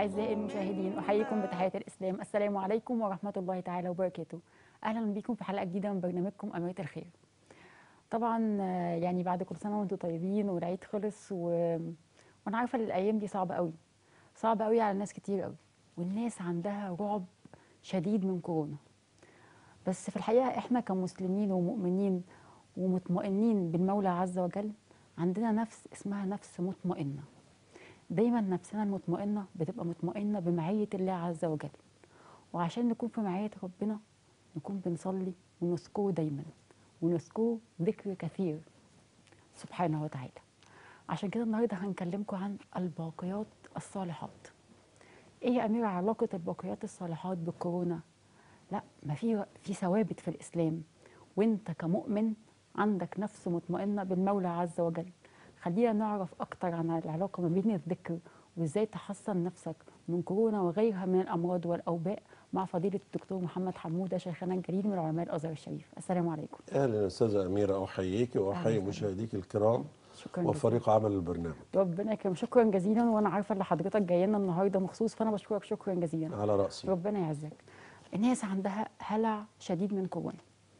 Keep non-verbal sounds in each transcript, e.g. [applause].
أعزائي المشاهدين أحييكم بتحية الإسلام. السلام عليكم ورحمة الله تعالى وبركاته. أهلا بكم في حلقة جديدة من برنامجكم أميرة الخير. طبعا آه، يعني بعد كل سنة وأنتم طيبين والعيد خلص و... وأنا عارفة الأيام دي صعبة قوي صعبة قوي على ناس كتير قوي والناس عندها رعب شديد من كورونا. بس في الحقيقة إحنا كمسلمين ومؤمنين ومطمئنين بالمولى عز وجل عندنا نفس اسمها نفس مطمئنة. دايما نفسنا المطمئنة بتبقى مطمئنة بمعية الله عز وجل. وعشان نكون في معية ربنا نكون بنصلي ونذكره دايما ونذكره ذكر كثير سبحانه وتعالى. عشان كده النهارده هنكلمكم عن الباقيات الصالحات. إيه يا أميرة علاقة الباقيات الصالحات بالكورونا؟ لا ما في في ثوابت في الإسلام. وأنت كمؤمن عندك نفس مطمئنة بالمولى عز وجل. خلينا نعرف أكتر عن العلاقة ما بين الذكر وإزاي تحصن نفسك من كورونا وغيرها من الأمراض والأوباء مع فضيلة الدكتور محمد حمودة شيخنا الجليل من علماء الأزهر الشريف. السلام عليكم. أهلا أستاذة أميرة أحييك وأحيي أهلاً. مشاهديك الكرام شكرا وفريق عمل البرنامج. ربنا يكرم شكرا جزيلا وأنا عارفة إن حضرتك جاي لنا النهارده مخصوص فأنا بشكرك شكرا جزيلا. على رأسي. ربنا يعزك. الناس عندها هلع شديد من كورونا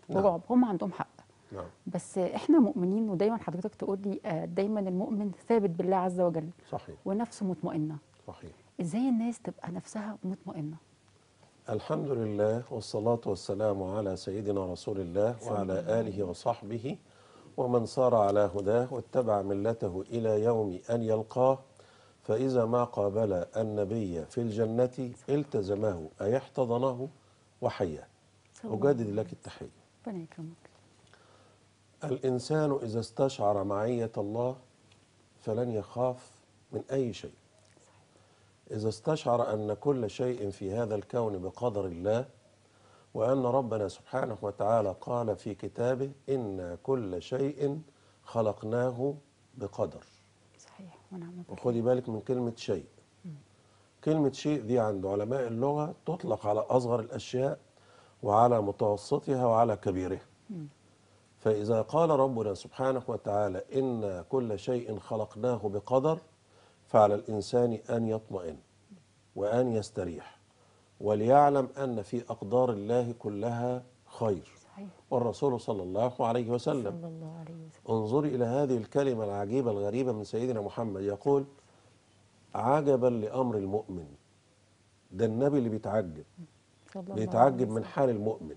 نعم. ورعب هم عندهم حق. نعم. بس إحنا مؤمنين ودايما حضرتك تقول لي آه، دايما المؤمن ثابت بالله عز وجل صحيح. ونفسه مطمئنة. صحيح. إزاي الناس تبقى نفسها مطمئنة؟ الحمد لله والصلاة والسلام على سيدنا رسول الله وعلى آله وصحبه ومن سار على هداه واتبع ملته إلى يوم أن يلقاه. فإذا ما قابل النبي في الجنة التزمه أي احتضنه وحياه أجدد لك التحية. ربنا يكرمك. الإنسان إذا استشعر معية الله فلن يخاف من أي شيء. إذا استشعر أن كل شيء في هذا الكون بقدر الله وأن ربنا سبحانه وتعالى قال في كتابه إن كل شيء خلقناه بقدر. صحيح ونعم وخدي بالك من كلمة شيء. كلمة شيء دي عند علماء اللغة تطلق على أصغر الأشياء وعلى متوسطها وعلى كبيرها. فإذا قال ربنا سبحانه وتعالى إن كل شيء خلقناه بقدر فعلى الإنسان أن يطمئن وأن يستريح وليعلم أن في أقدار الله كلها خير. صحيح. والرسول صلى الله عليه وسلم صلى الله عليه وسلم. انظري إلى هذه الكلمة العجيبة الغريبة من سيدنا محمد. يقول عجبا لأمر المؤمن ده النبي اللي بيتعجب بيتعجب من. حال المؤمن.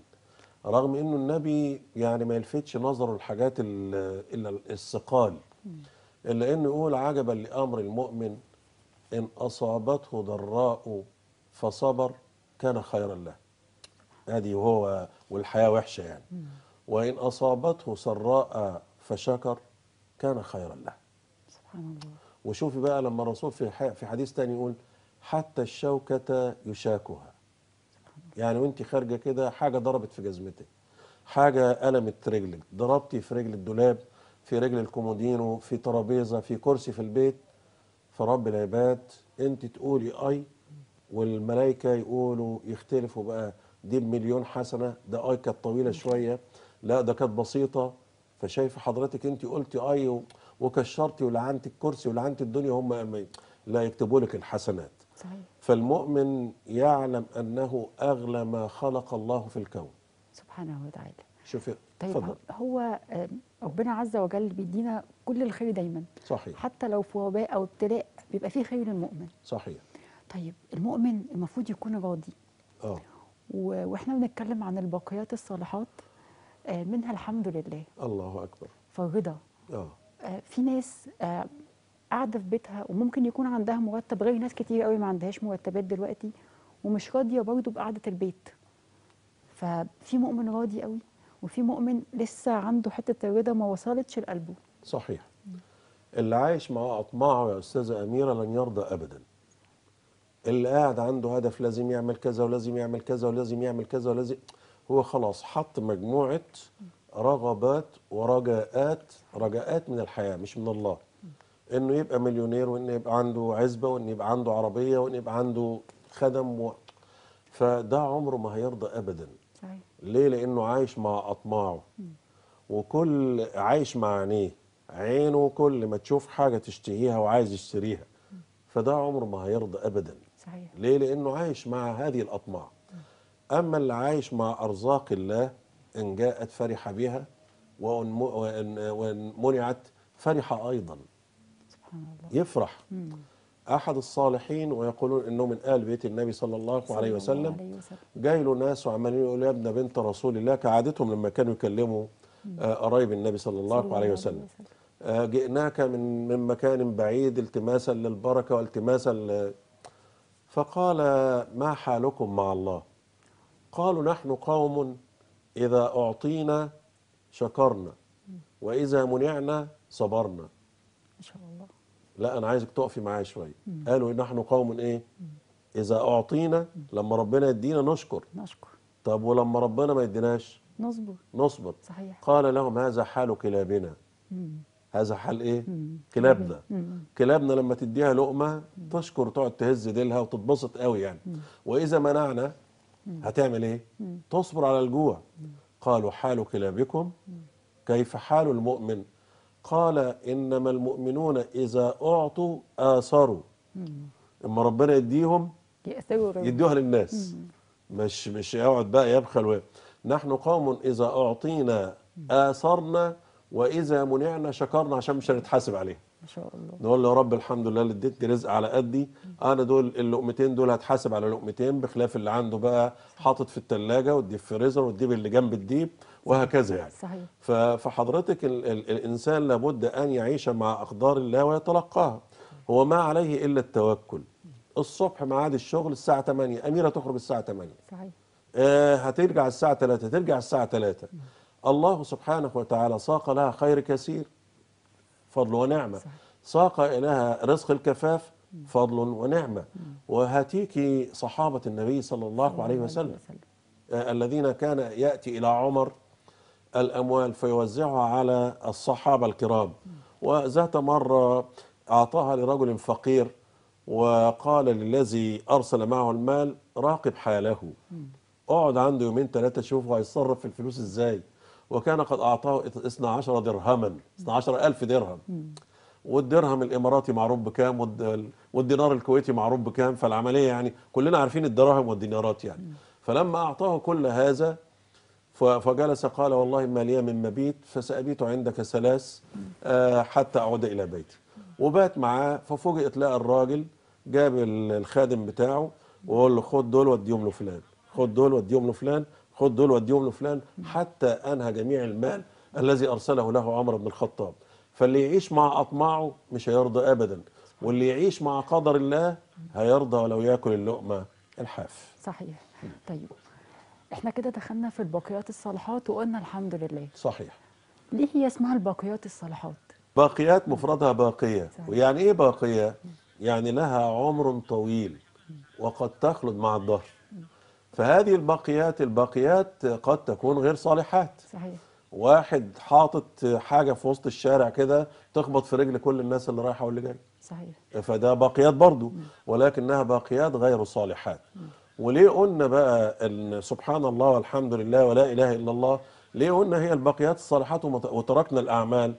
رغم إنه النبي يعني ما يلفتش نظره الحاجات إلا الثقال. إلا إنه يقول عجبا لأمر المؤمن إن أصابته ضراء فصبر كان خيرا له. ادي وهو والحياة وحشة يعني. وإن أصابته سراء فشكر كان خيرا له. سبحان الله. وشوفي بقى لما الرسول في في حديث تاني يقول حتى الشوكة يشاكها. يعني وانت خارجة كده حاجة ضربت في جزمتك حاجة ألمت رجلك ضربتي في رجل الدولاب في رجل الكومودينو في ترابيزة في كرسي في البيت فرب العباد انت تقولي اي والملائكة يقولوا يختلفوا بقى دي بمليون حسنة ده اي كانت طويلة شوية لا ده كانت بسيطة فشايفة حضرتك انت قلتي اي وكشرتي ولعنتي الكرسي ولعنتي الدنيا هم لا يكتبوا لك الحسنات. صحيح. فالمؤمن يعلم أنه أغلى ما خلق الله في الكون. سبحانه وتعالى. شوفي طيب اتفضل. هو ربنا عز وجل بيدينا كل الخير دايما. صحيح. حتى لو في وباء أو ابتلاء بيبقى فيه خير للمؤمن. صحيح. طيب المؤمن المفروض يكون راضي. آه. وإحنا بنتكلم عن الباقيات الصالحات آه، منها الحمد لله. الله أكبر. فالرضا. آه. آه، في ناس آه، قاعدة في بيتها وممكن يكون عندها مرتب غير ناس كتير قوي ما عندهاش مرتبات دلوقتي ومش راضية برضه بقعدة البيت. ففي مؤمن راضي قوي وفي مؤمن لسه عنده حتة الرضا ما وصلتش لقلبه. صحيح. اللي عايش مع أطماعه يا أستاذة أميرة لن يرضى ابدا. اللي قاعد عنده هدف لازم يعمل كذا ولازم يعمل كذا ولازم يعمل كذا ولازم هو خلاص حط مجموعة رغبات ورجاءات رجاءات من الحياة مش من الله. إنه يبقى مليونير وإنه يبقى عنده عزبة وإنه يبقى عنده عربية وإنه يبقى عنده خدم و... فده عمره ما هيرضى ابدا. صحيح. ليه؟ لأنه عايش مع أطماعه. وكل عايش مع عينيه. عينه كل ما تشوف حاجة تشتهيها وعايز يشتريها. فده عمره ما هيرضى ابدا. صحيح. ليه؟ لأنه عايش مع هذه الأطماع. أما اللي عايش مع أرزاق الله إن جاءت فرح بها وإن م- وإن منعت فرح أيضا. الله. يفرح. أحد الصالحين ويقولون إنه من آل بيت النبي صلى الله عليه صلى الله وسلم عليه وسلم. جاي له ناس وعمالين يقولوا يا ابن بنت رسول الله كعادتهم لما كانوا يكلموا آه، قرايب النبي صلى الله, صلى عليه وسلم. آه، جئناك من من مكان بعيد التماسا للبركة والتماسا ل... فقال ما حالكم مع الله؟ قالوا نحن قوم إذا أعطينا شكرنا وإذا منعنا صبرنا. الله لا أنا عايزك تقفي معايا شوية. قالوا نحن قوم إيه؟ إذا أعطينا لما ربنا يدينا نشكر. نشكر. طب ولما ربنا ما يديناش؟ نصبر. نصبر. صحيح. قال لهم هذا حال كلابنا. مم. هذا حال إيه؟ مم. كلابنا. مم. كلابنا لما تديها لقمة تشكر تقعد تهز ديلها وتتبسط قوي يعني. وإذا منعنا هتعمل إيه؟ تصبر على الجوع. قالوا حال كلابكم. كيف حال المؤمن؟ قال إنما المؤمنون إذا أعطوا آثروا. إما ربنا يديهم. يدوها للناس. مش مش يقعد بقى يبخل و... نحن قوم إذا أعطينا آثرنا وإذا منعنا شكرنا عشان مش هنتحاسب عليه. ما شاء الله. نقول له يا رب الحمد لله اللي اديتني رزق على قدي. أنا دول اللقمتين دول هتحاسب على لقمتين بخلاف اللي عنده بقى حاطط في الثلاجه والديب فريزر والديب اللي جنب الديب. وهكذا يعني. صحيح. فحضرتك ال ال الإنسان لابد أن يعيش مع أقدار الله ويتلقاها. هو ما عليه إلا التوكل. الصبح ميعاد الشغل الساعة 8 أميرة تخرج الساعة 8 صحيح. آه، هترجع الساعة 3 ترجع الساعة 3 الله سبحانه وتعالى ساق لها خير كثير. فضل ونعمة. صحيح. ساق إليها رزق الكفاف. فضل ونعمة. وهاتيك صحابة النبي صلى الله عليه وسلم. آه، الذين كان يأتي إلى عمر الأموال فيوزعها على الصحابة الكرام. وذات مرة أعطاها لرجل فقير وقال للذي أرسل معه المال راقب حاله. أقعد عنده يومين ثلاثة شوفه هيتصرف في الفلوس إزاي؟ وكان قد أعطاه 12 درهما 12 ألف درهم. والدرهم الإماراتي معروف بكام؟ والد- والدينار الكويتي معروف بكام؟ فالعملية يعني كلنا عارفين الدراهم والدينارات يعني. فلما أعطاه كل هذا فجلس قال والله ما لي من مبيت فسأبيت عندك ثلاث آه، حتى أعود إلى بيتي وبات معاه ففوجئ تلاقى الراجل جاب ال- الخادم بتاعه وقال له خد دول وديهم لفلان خد دول وديهم لفلان خد دول وديهم لفلان حتى أنهى جميع المال الذي أرسله له عمر بن الخطاب. فاللي يعيش مع أطماعه مش هيرضى أبدا واللي يعيش مع قدر الله هيرضى ولو يأكل اللقمة الحاف. صحيح. طيب. إحنا كده دخلنا في الباقيات الصالحات وقلنا الحمد لله. صحيح. ليه هي اسمها الباقيات الصالحات؟ باقيات مفردها باقية. صحيح. ويعني إيه باقية؟ يعني لها عمر طويل وقد تخلد مع الدهر فهذه الباقيات الباقيات قد تكون غير صالحات. صحيح. واحد حاطط حاجة في وسط الشارع كده تخبط في رجل كل الناس اللي رايحة واللي جاي صحيح. فده باقيات برضو ولكنها باقيات غير صالحات. وليه قلنا بقى إن سبحان الله والحمد لله ولا إله إلا الله؟ ليه قلنا هي الباقيات الصالحات وتركنا الأعمال؟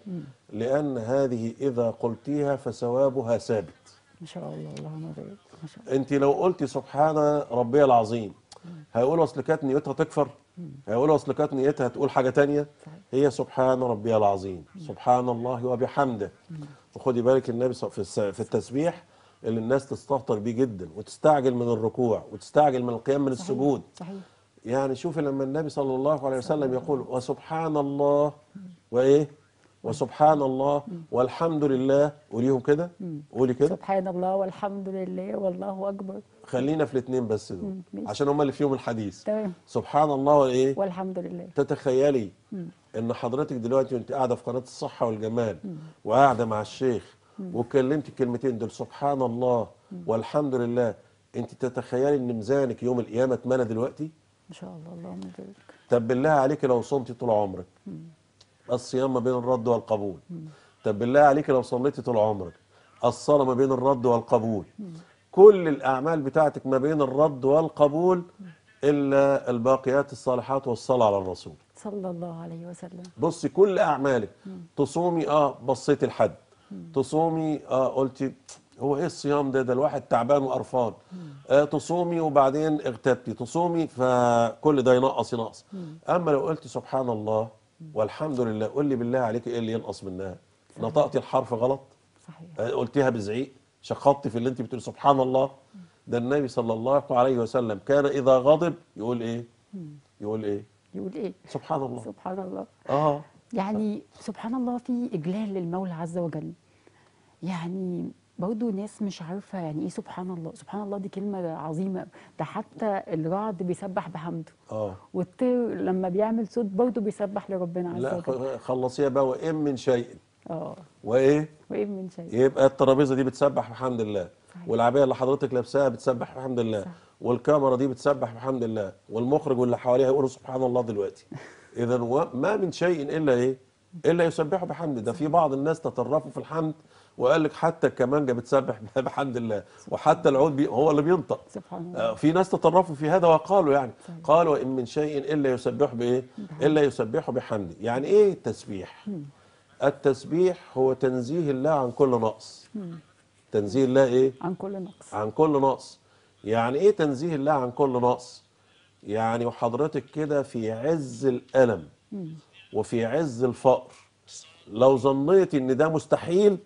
لأن هذه إذا قلتيها فثوابها ثابت. ما شاء الله اللهم بارك ما شاء الله. أنت لو قلتي سبحان ربي العظيم هيقولوا اصل كانت نيتها تكفر؟ هيقولوا اصل كانت نيتها تقول حاجة تانية؟ صحيح. هي سبحان ربي العظيم. سبحان الله وبحمده. وخدي بالك النبي في التسبيح اللي الناس تستهتر بيه جدا وتستعجل من الركوع وتستعجل من القيام من صحيح. السجود. صحيح. يعني شوفي لما النبي صلى الله عليه وسلم يقول وسبحان الله وإيه؟ وسبحان الله والحمد لله قوليهم كده؟ قولي كده. سبحان الله والحمد لله والله أكبر خلينا في الاثنين بس دول. عشان هم اللي فيهم الحديث. تمام. سبحان الله وايه والحمد لله تتخيلي إن حضرتك دلوقتي وانت قاعدة في قناة الصحة والجمال وقاعدة مع الشيخ واتكلمتي الكلمتين دول سبحان الله والحمد لله. انت تتخيلي ان ميزانك يوم القيامة اتملى دلوقتي؟ ما شاء الله اللهم بارك طب بالله عليك لو صمتي طول عمرك. الصيام ما بين الرد والقبول. طب بالله عليك لو صليتي طول عمرك. الصلاة ما بين الرد والقبول. كل الأعمال بتاعتك ما بين الرد والقبول إلا الباقيات الصالحات والصلاة على الرسول. صلى الله عليه وسلم. بصي كل أعمالك تصومي آه بصيتي لحد تصومي آه قلتي هو إيه الصيام ده؟ ده الواحد تعبان وقرفان. آه تصومي وبعدين اغتبتي. تصومي فكل ده ينقص ينقص. أما لو قلت سبحان الله والحمد لله قول لي بالله عليك إيه اللي ينقص منها؟ نطقتي الحرف غلط؟ صحيح. آه، قلتيها بزعيق؟ شخطتي في اللي انت بتقول سبحان الله؟ ده النبي صلى الله عليه وسلم كان إذا غضب يقول إيه؟ يقول إيه؟ يقول إيه؟ سبحان الله. سبحان الله. آه. يعني سبحان الله في إجلال للمولى عز وجل. يعني برضه ناس مش عارفة يعني إيه سبحان الله سبحان الله دي كلمة عظيمة. ده حتى الرعد بيسبح بحمده. آه. والطير لما بيعمل صوت برضه بيسبح لربنا عز لا وجل. خ- خلصيها بقى وان من شيء؟ آه. وإيه؟ وإيه من شيء؟ يبقى الترابيزة دي بتسبح بحمد الله. صحيح. والعباية اللي حضرتك لابساها بتسبح بحمد الله. صح. والكاميرا دي بتسبح بحمد الله. والمخرج واللي حواليها يقولوا سبحان الله دلوقتي. [laughs] اذا ما من شيء إلا إيه؟ إلا يسبحوا بحمد ده في بعض الناس تطرفوا في الحمد وقال لك حتى الكمانجه بتسبح [laughs] بحمد الله. وحتى العود بي هو اللي بينطق. سبحان الله. آه، في ناس تطرفوا في هذا وقالوا يعني. قالوا إن من شيء إلا يسبح بإيه؟ إلا يسبح بحمده. يعني إيه التسبيح؟ التسبيح هو تنزيه الله عن كل نقص. تنزيه الله إيه؟ عن كل نقص. عن كل نقص. يعني إيه تنزيه الله عن كل نقص؟ يعني وحضرتك كده في عز الألم وفي عز الفقر لو ظنيت إن ده مستحيل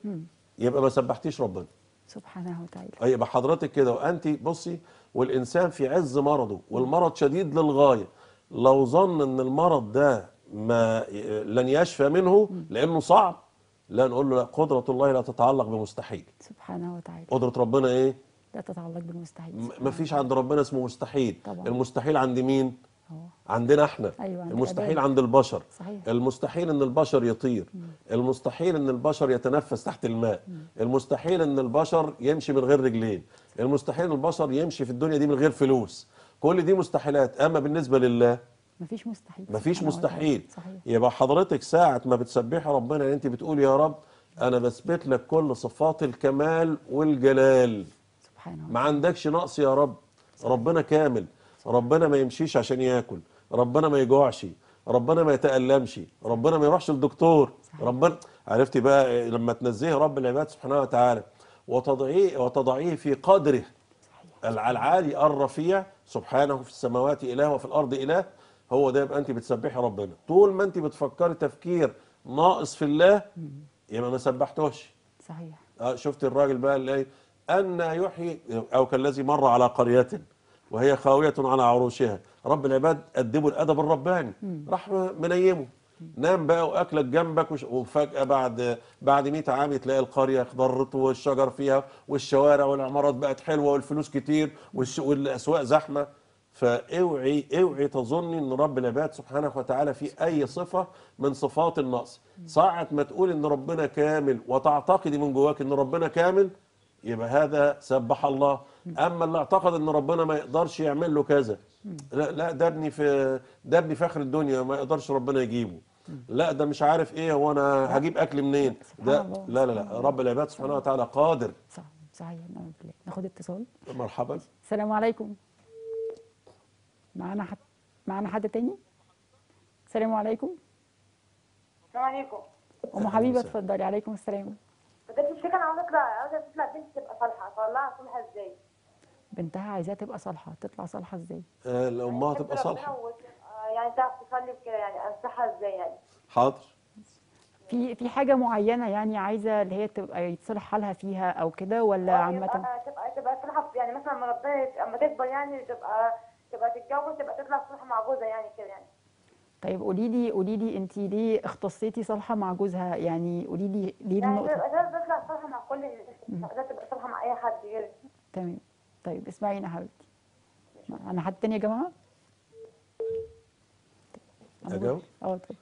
يبقى ما سبحتيش ربنا. سبحانه وتعالى. يبقى حضرتك كده وأنت بصي والإنسان في عز مرضه والمرض شديد للغاية لو ظن إن المرض ده ما لن يشفى منه لأنه صعب لا نقول له لا قدرة الله لا تتعلق بمستحيل. سبحانه وتعالى. قدرة ربنا إيه؟ لا تتعلق بالمستحيل. م- سبحانه مفيش عند ربنا اسمه مستحيل. طبعا. المستحيل عند مين؟ وتعالى. عندنا إحنا. أيوة، عند المستحيل الآباء. عند البشر. صحيح. المستحيل إن البشر يطير. المستحيل إن البشر يتنفس تحت الماء. المستحيل إن البشر يمشي من غير رجلين. المستحيل إن البشر يمشي في الدنيا دي من غير فلوس. كل دي مستحيلات. أما بالنسبة لله مفيش مستحيل. مفيش. مستحيل. صحيح. يبقى حضرتك ساعة ما بتسبحي ربنا ان أنت بتقول يا رب أنا بثبت لك كل صفات الكمال والجلال. سبحانه ما عندكش نقص يا رب. ربنا كامل. ربنا ما يمشيش عشان ياكل. ربنا ما يجوعش. ربنا ما يتألمش. ربنا ما يروحش للدكتور. ربنا عرفتي بقى لما تنزهي رب العباد سبحانه وتعالى. وتضعيه وتضعيه في قدره. الع- العالي الرفيع. سبحانه في السماوات إله وفي الأرض إله. هو ده يبقى أنت بتسبحي ربنا. طول ما أنت بتفكري تفكير ناقص في الله يبقى ما سبحتوش. صحيح. آه، شفت الراجل بقى اللي أن يحيي أو كالذي مر على قرية وهي خاوية على عروشها. رب العباد أدبوا الأدب الرباني. راح منيمه نام بقى وأكلك جنبك وفجأة بعد بعد 100 عام تلاقي القرية اخضرت والشجر فيها والشوارع والعمارات بقت حلوة والفلوس كتير والأسواق زحمة. فاوعي أوعي تظني إن رب العباد سبحانه وتعالى في أي صفة من صفات النقص. ساعة ما تقول إن ربنا كامل وتعتقدي من جواك إن ربنا كامل يبقى هذا سبح الله. أما اللي اعتقد إن ربنا ما يقدرش يعمل له كذا. لا لا ده ابني في ده ابني في آخر الدنيا ما يقدرش ربنا يجيبه. لا ده مش عارف إيه هو أنا هجيب أكل منين؟ ده. لا لا لا رب العباد سبحانه وتعالى قادر. صح صحيح نعم بالله. ناخد اتصال. مرحبا. السلام عليكم. معانا حد معانا حد تاني؟ السلام عليكم. السلام عليكم. أم حبيبة. اتفضلي. عليكم السلام. مش فاكرة أنا عاوزة اطلع عاوزة تطلع بنت تبقى صالحة أطلعها صالحه إزاي؟ بنتها عايزاها تبقى صالحة تطلع صالحة إزاي؟ آه أمها تحب تبقى صالحة. وتبقى يعني تعرف تصلي وكده يعني انصحها إزاي يعني؟ حاضر. في في حاجة معينة يعني عايزة اللي هي تبقى يتصلح حالها فيها أو كده ولا آه، عامة؟ تبقى تبقى صالحة يعني مثلا لما ربنا اما تكبر يعني تبقى تبقى تتجوز تبقى تطلع صالحة مع جوزها يعني كده يعني. طيب قولي لي قولي لي انت ليه اختصيتي صالحة مع جوزها؟ يعني قولي لي ليه يعني النقطة؟ لازم تطلع صالحة مع كل الناس تبقى صالحه مع أي حد غير تمام. طيب اسمعيني يا حبيبتي. أنا حد تاني يا جماعة؟ بقول- أجاوب؟ آه طب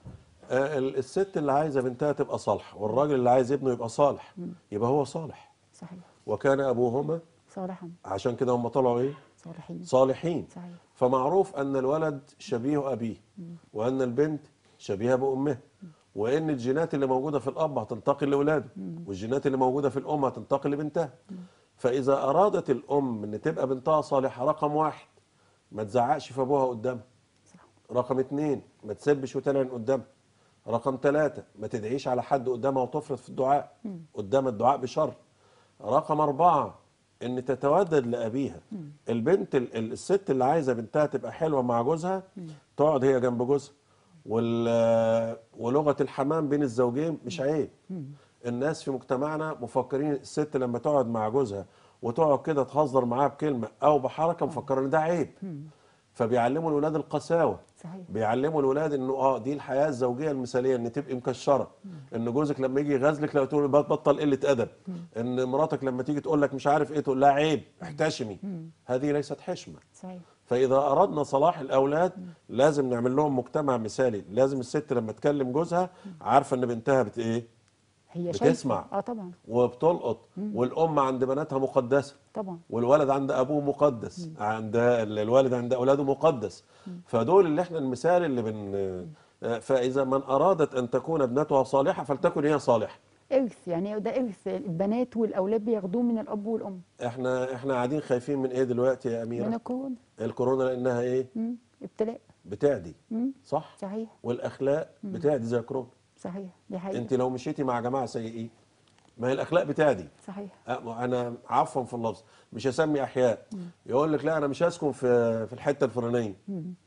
آه ال- الست اللي عايزة بنتها تبقى صالحة والراجل اللي عايز ابنه يبقى صالح يبقى هو صالح. صحيح. وكان أبوهما صالحا. عشان كده هم طلعوا إيه؟ صالحين. صالحين. صحيح. فمعروف أن الولد شبيه أبيه وأن البنت شبيهة بأمها وأن الجينات اللي موجودة في الأب هتنتقل لأولاده والجينات اللي موجودة في الأم هتنتقل لبنتها. فإذا أرادت الأم أن تبقى بنتها صالحة رقم واحد ما تزعقش في أبوها قدامها رقم اتنين ما تسبش وتلعن قدامها رقم ثلاثة ما تدعيش على حد قدامها وتفرط في الدعاء. قدام الدعاء بشر. رقم أربعة إن تتودد لأبيها. البنت ال- ال- الست اللي عايزة بنتها تبقى حلوة مع جوزها تقعد هي جنب جوزها. ولغة الحمام بين الزوجين مش عيب. الناس في مجتمعنا مفكرين الست لما تقعد مع جوزها وتقعد كده تهزر معاه بكلمة أو بحركة مفكرين إن ده عيب. فبيعلموا الولاد القساوة. صحيح. بيعلموا الولاد إنه آه دي الحياة الزوجية المثالية إن تبقي مكشرة. إن جوزك لما يجي يغازلك لو تقول بط- بطل قلة أدب. إن مراتك لما تيجي تقول لك مش عارف إيه تقول لها عيب احتشمي. هذه ليست حشمة. صحيح. فإذا أردنا صلاح الأولاد لازم نعمل لهم مجتمع مثالي. لازم الست لما تكلم جوزها عارفة إن بنتها بت إيه؟ هي بتسمع. آه طبعا. وبتلقط. والأم عند بناتها مقدسة. طبعا. والولد عند أبوه مقدس. عند ال- الوالد عند أولاده مقدس. فدول اللي إحنا المثال اللي بن آه، فإذا من أرادت أن تكون ابنتها صالحة فلتكن هي صالحة. ارث يعني ده ارث البنات والأولاد بياخدوه من الأب والأم. إحنا إحنا قاعدين خايفين من إيه دلوقتي يا من اميره الكورونا. الكورونا لأنها إيه؟ مم. ابتلاء. بتعدي. مم. صح؟ صحيح. والأخلاق بتعدي زي كورونا صحيح دي حقيقة. انت لو مشيتي مع جماعة سيئين ما هي الأخلاق بتعدي صحيح. أه، أنا عفوا في اللفظ. مش هسمي أحياء. يقول لك لا أنا مش هسكن في في الحتة الفلانية.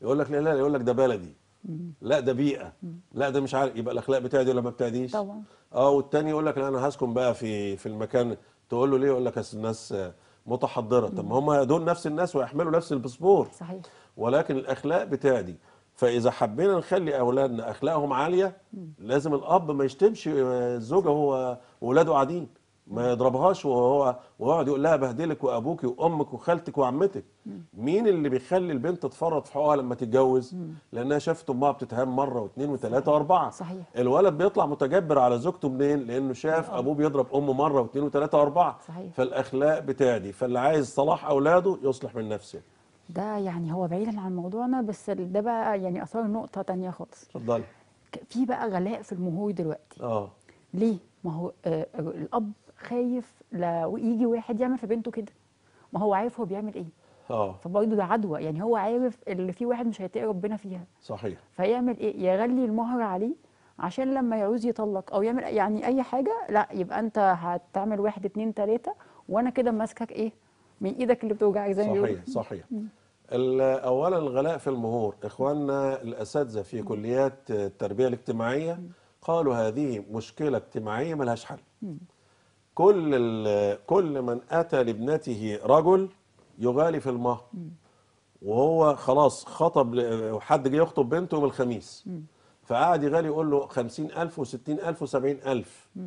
يقول لك لا لا يقول لك ده بلدي. لا ده بيئة. لا ده مش عارف. يبقى الأخلاق بتاعتي ولا ما بتاعتيش؟ طبعا. آه والتاني يقول لك لا أنا هسكن بقى في في المكان. تقول له ليه؟ يقول لك أصل الناس متحضرة. طب ما هم دول نفس الناس ويحملوا نفس الباسبور. صحيح. ولكن الأخلاق بتعدي فإذا حبينا نخلي أولادنا أخلاقهم عالية لازم الأب ما يشتمش الزوجه وهو واولاده قاعدين ما يضربهاش وهو ويقعد يقول لها بهدلك وأبوك وأمك وخالتك وعمتك. مين اللي بيخلي البنت تفرط في حقوقها لما تتجوز؟ لأنها شافت أمها بتتهان مرة واثنين وثلاثة وأربعة. صحيح. الولد بيطلع متجبر على زوجته منين؟ لأنه شاف أبوه بيضرب أمه مرة واثنين وثلاثة وأربعة. صحيح. فالأخلاق بتعدي فاللي عايز صلاح أولاده يصلح من نفسه. ده يعني هو بعيدا عن موضوعنا بس ده بقى يعني أثار نقطة تانية خالص. اتفضلي. في بقى غلاء في المهور دلوقتي. آه. ليه؟ ما هو آه الأب خايف لو يجي واحد يعمل في بنته كده. ما هو عارف هو بيعمل إيه. آه. فبرضه ده عدوى. يعني هو عارف اللي في واحد مش هيتقي ربنا فيها. صحيح. فيعمل إيه؟ يغلي المهر عليه عشان لما يعوز يطلق أو يعمل يعني أي حاجة لا يبقى أنت هتعمل واحد اتنين تلاتة وأنا كده ماسكك إيه؟ من إيدك اللي بتوجعك زي ما صحيح صحيح. اولا الغلاء في المهور. إخواننا الأساتذة في كليات التربية الاجتماعية قالوا هذه مشكلة اجتماعية ملهاش حل. كل كل من أتى لابنته رجل يغالي في المهر. وهو خلاص خطب حد جه يخطب بنته يوم الخميس. فقعد يغالي يقول له 50000 و60000 و70000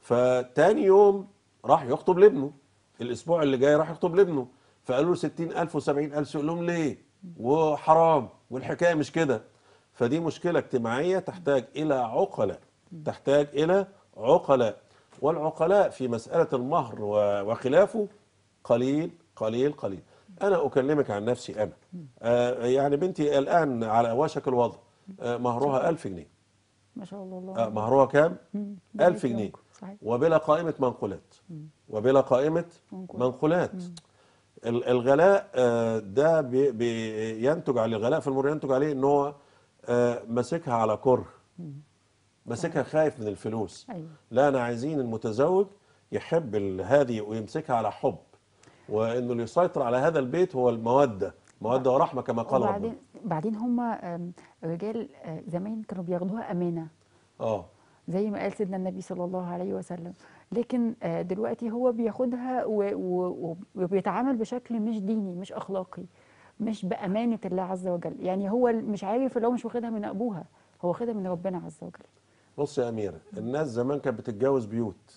فتاني يوم راح يخطب لابنه. الأسبوع اللي جاي راح يخطب لابنه. فقالوا له 60000 و70000 يقول لهم ليه؟ وحرام والحكاية مش كده. فدي مشكلة اجتماعية تحتاج إلى عقلاء. تحتاج إلى عقلاء. والعقلاء في مسألة المهر وخلافه قليل قليل قليل. أنا أكلمك عن نفسي أنا. آه يعني بنتي الآن على وشك الوضع. آه مهرها 1000 جنيه. ما شاء الله الله آه مهرها كام؟ مم. 1000 جنيه. صحيح. وبلا قائمة منقولات. وبلا قائمة منقولات. منقولات. ال- الغلاء آه، ده بي- بي- ينتج على الغلاء في المر ينتج عليه إن هو آه، ماسكها على كره. ماسكها خايف من الفلوس. أيوه. لا أنا عايزين المتزوج يحب هذه ويمسكها على حب. وإنه اللي يسيطر على هذا البيت هو المودة. مودة ورحمة كما قال ربنا. وبعدين بعدين هم رجال آه، زمان كانوا بياخدوها أمانة. آه. زي ما قال سيدنا النبي صلى الله عليه وسلم. لكن آه، دلوقتي هو بياخدها وبيتعامل بشكل مش ديني مش أخلاقي مش بأمانة الله عز وجل. يعني هو مش عارف اللي هو مش واخدها من أبوها هو واخدها من ربنا عز وجل. بص يا أميرة الناس زمان كانت بتتجوز بيوت.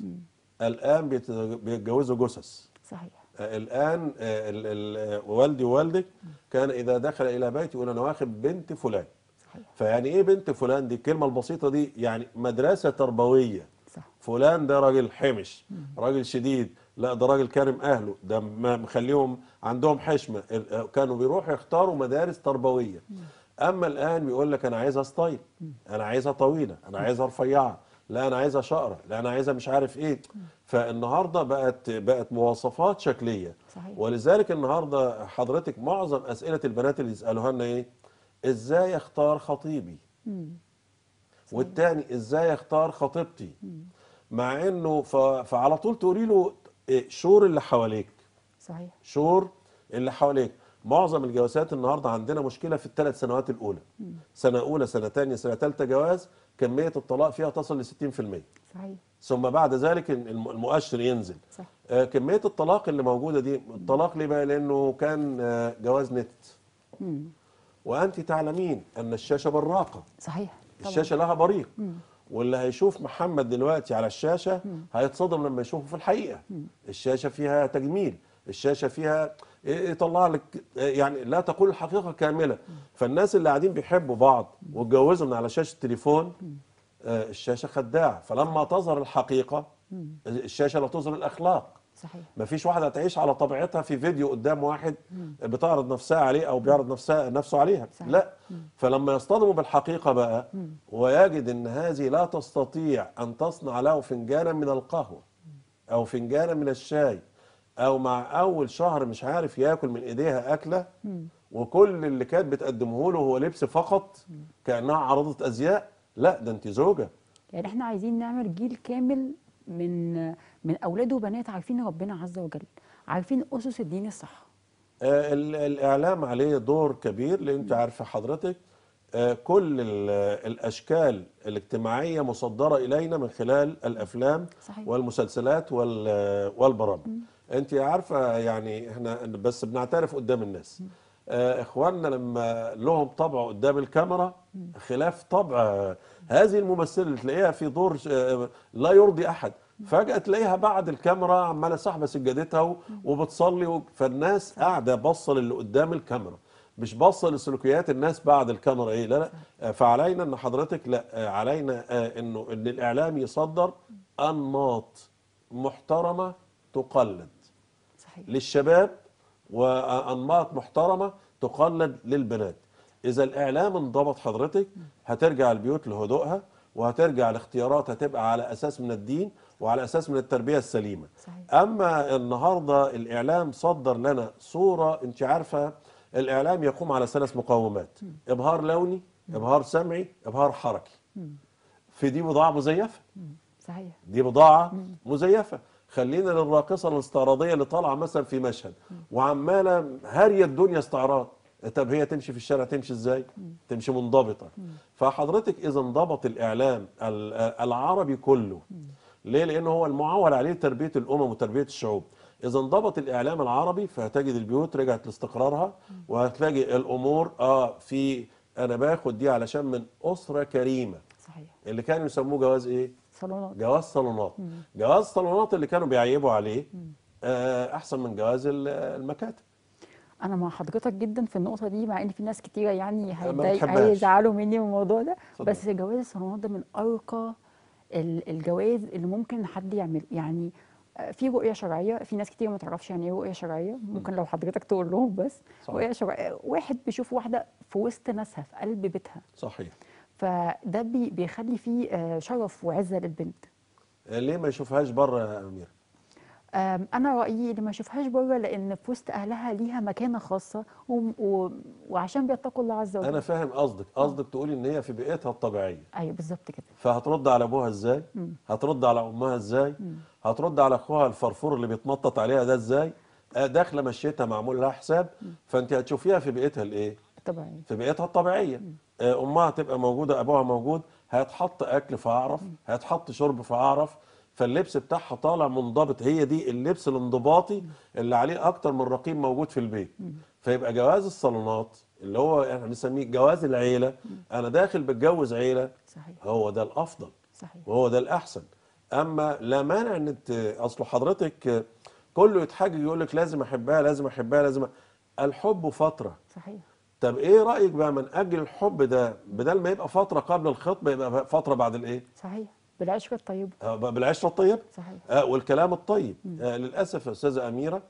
الآن بيت- بيتجوزوا جثث. صحيح. آه، الآن آه، ال- ال- والدي ووالدك كان إذا دخل إلى بيت يقول أنا واخد بنت فلان. فيعني إيه بنت فلان دي؟ الكلمة البسيطة دي يعني مدرسة تربوية. صح. فلان ده راجل حمش راجل شديد. لا ده راجل كارم أهله. ده مخليهم عندهم حشمة. كانوا بيروحوا يختاروا مدارس تربوية. أما الآن بيقول لك أنا عايزها style أنا عايزها طويله أنا عايزها رفيعه لا أنا عايزها شقره لا أنا عايزها مش عارف إيه. فالنهاردة بقت بقت مواصفات شكلية. صحيح. ولذلك النهارده حضرتك معظم أسئلة البنات اللي يسألوها لنا إيه؟ إزاي أختار خطيبي؟ مم. والتاني إزاي أختار خطيبتي؟ مع إنه ف... فعلى طول تقولي له إيه، شور اللي حواليك. صحيح. شور اللي حواليك. معظم الجوازات النهارده عندنا مشكلة في الثلاث سنوات الأولى. سنة أولى سنة ثانية سنة ثالثه جواز كمية الطلاق فيها تصل ل 60% صحيح. ثم بعد ذلك الم- المؤشر ينزل. صح. آه، كمية الطلاق اللي موجودة دي الطلاق ليه بقى؟ لأنه كان آه، جواز نت. مم. وأنت تعلمين أن الشاشة براقة. صحيح طبعا. الشاشة لها بريق. واللي هيشوف محمد دلوقتي على الشاشة هيتصدم لما يشوفه في الحقيقة. الشاشة فيها تجميل. الشاشة فيها إيه يطلع لك إيه يعني لا تقول الحقيقة كاملة. فالناس اللي قاعدين بيحبوا بعض واتجوزوا من على شاشة التليفون آه، الشاشة خداعه فلما تظهر الحقيقة الشاشة لا تظهر الأخلاق. صحيح. مفيش واحدة هتعيش على طبيعتها في فيديو قدام واحد بتعرض نفسها عليه أو بيعرض نفسها نفسه عليها. صحيح. لا. فلما يصطدموا بالحقيقة بقى ويجد إن هذه لا تستطيع أن تصنع له فنجانا من القهوة أو فنجانا من الشاي أو مع أول شهر مش عارف ياكل من إيديها أكلة وكل اللي كانت بتقدمه له هو لبس فقط كأنها عارضه أزياء. لا ده انت زوجة. يعني إحنا عايزين نعمل جيل كامل من من أولاد وبنات عارفين ربنا عز وجل عارفين أسس الدين الصح. آه، ال- الإعلام عليه دور كبير لأن أنت عارفه حضرتك آه، كل ال- الأشكال الاجتماعية مصدرة إلينا من خلال الأفلام صحيح. والمسلسلات وال- والبرامج. أنت عارفة يعني إحنا بس بنعترف قدام الناس. آه، إخواننا لما لهم طبع قدام الكاميرا خلاف طبع آه، هذه الممثلة اللي تلاقيها في دور آه، لا يرضي أحد. فجأة تلاقيها بعد الكاميرا عمالة ساحبه سجادتها وبتصلي فالناس قاعدة باصه للي قدام الكاميرا. مش باصه لسلوكيات الناس بعد الكاميرا إيه؟ لا لا. آه، فعلينا إن حضرتك لا آه، علينا آه، إنه إن الإعلام يصدر أنماط محترمة تقلد. صحيح. للشباب وأنماط محترمة تقلد للبنات. إذا الإعلام انضبط حضرتك هترجع البيوت لهدوءها وهترجع الاختيارات هتبقى على أساس من الدين وعلى أساس من التربية السليمة. صحيح. أما النهارده الإعلام صدر لنا صورة أنت عارفة الإعلام يقوم على ثلاث مقومات. إبهار لوني إبهار سمعي إبهار حركي. في دي بضاعة مزيفة؟ صحيح. دي بضاعة مزيفة. خلينا للراقصة الاستعراضية اللي طالعة مثلا في مشهد. وعمالة هارية الدنيا استعراض. طب هي تمشي في الشارع تمشي إزاي؟ تمشي منضبطة. فحضرتك إذا انضبط الإعلام ال- العربي كله. ليه؟ لأنه هو المعول عليه تربية الأمم وتربية الشعوب. إذا انضبط الإعلام العربي فهتجد البيوت رجعت لاستقرارها وهتلاقي الأمور آه في أنا باخد دي علشان من أسرة كريمة. صحيح. اللي كانوا يسموه جواز إيه؟ صالونات. جواز صالونات. جواز صالونات اللي كانوا بيعيبوا عليه آه، أحسن من جواز ال- المكاتب. أنا مع حضرتك جدا في النقطة دي مع إن في ناس كتيرة يعني. هيزعلوا مني من الموضوع ده. اتفضل. بس جواز الصالونات ده من أرقى ال- الجواز اللي ممكن حد يعمل يعني آه، في رؤية شرعية في ناس كتير ما تعرفش يعني إيه رؤية شرعية. ممكن لو حضرتك تقول لهم بس صح. رؤية شرعية. واحد بيشوف واحدة في وسط ناسها في قلب بيتها. صحيح. فده بي بيخلي فيه آه، شرف وعزة للبنت. آه، ليه ما يشوفهاش بره يا امير آم، أنا رأيي اللي ما اشوفهاش بره لأن في وسط أهلها ليها مكانة خاصة و... و... وعشان بيتقوا الله عز وجل. أنا فاهم قصدك. قصدك تقولي إن هي في بيئتها الطبيعية. أيوه بالظبط كده. فهترد على أبوها إزاي؟ هترد على أمها إزاي؟ هترد على أخوها الفرفور اللي بيتنطط عليها ده إزاي؟ آه، داخلة مشيتها معمول لها حساب. فأنت هتشوفيها في بيئتها الإيه؟ طبيعي في بيئتها الطبيعية. آه، أمها تبقى موجودة أبوها موجود هيتحط أكل فاعرف هيتحط شرب فاعرف فاللبس بتاعها طالع منضبط. هي دي اللبس الانضباطي اللي عليه أكتر من رقيب موجود في البيت. فيبقى جواز الصالونات اللي هو إحنا بنسميه جواز العيلة. أنا داخل بتجوز عيلة صحيح. هو ده الأفضل صحيح. وهو ده الأحسن. أما لا مانع إن أصل حضرتك كله يتحجج يقول لك لازم أحبها لازم أحبها لازم الحب فترة. صحيح. طب إيه رأيك بقى من أجل الحب ده؟ بدل ما يبقى فترة قبل الخطبه يبقى فترة بعد الإيه؟ صحيح. بالعشره الطيبه آه، بالعشره الطيبه صحيح. آه والكلام الطيب. آه للأسف يا أستاذة أميرة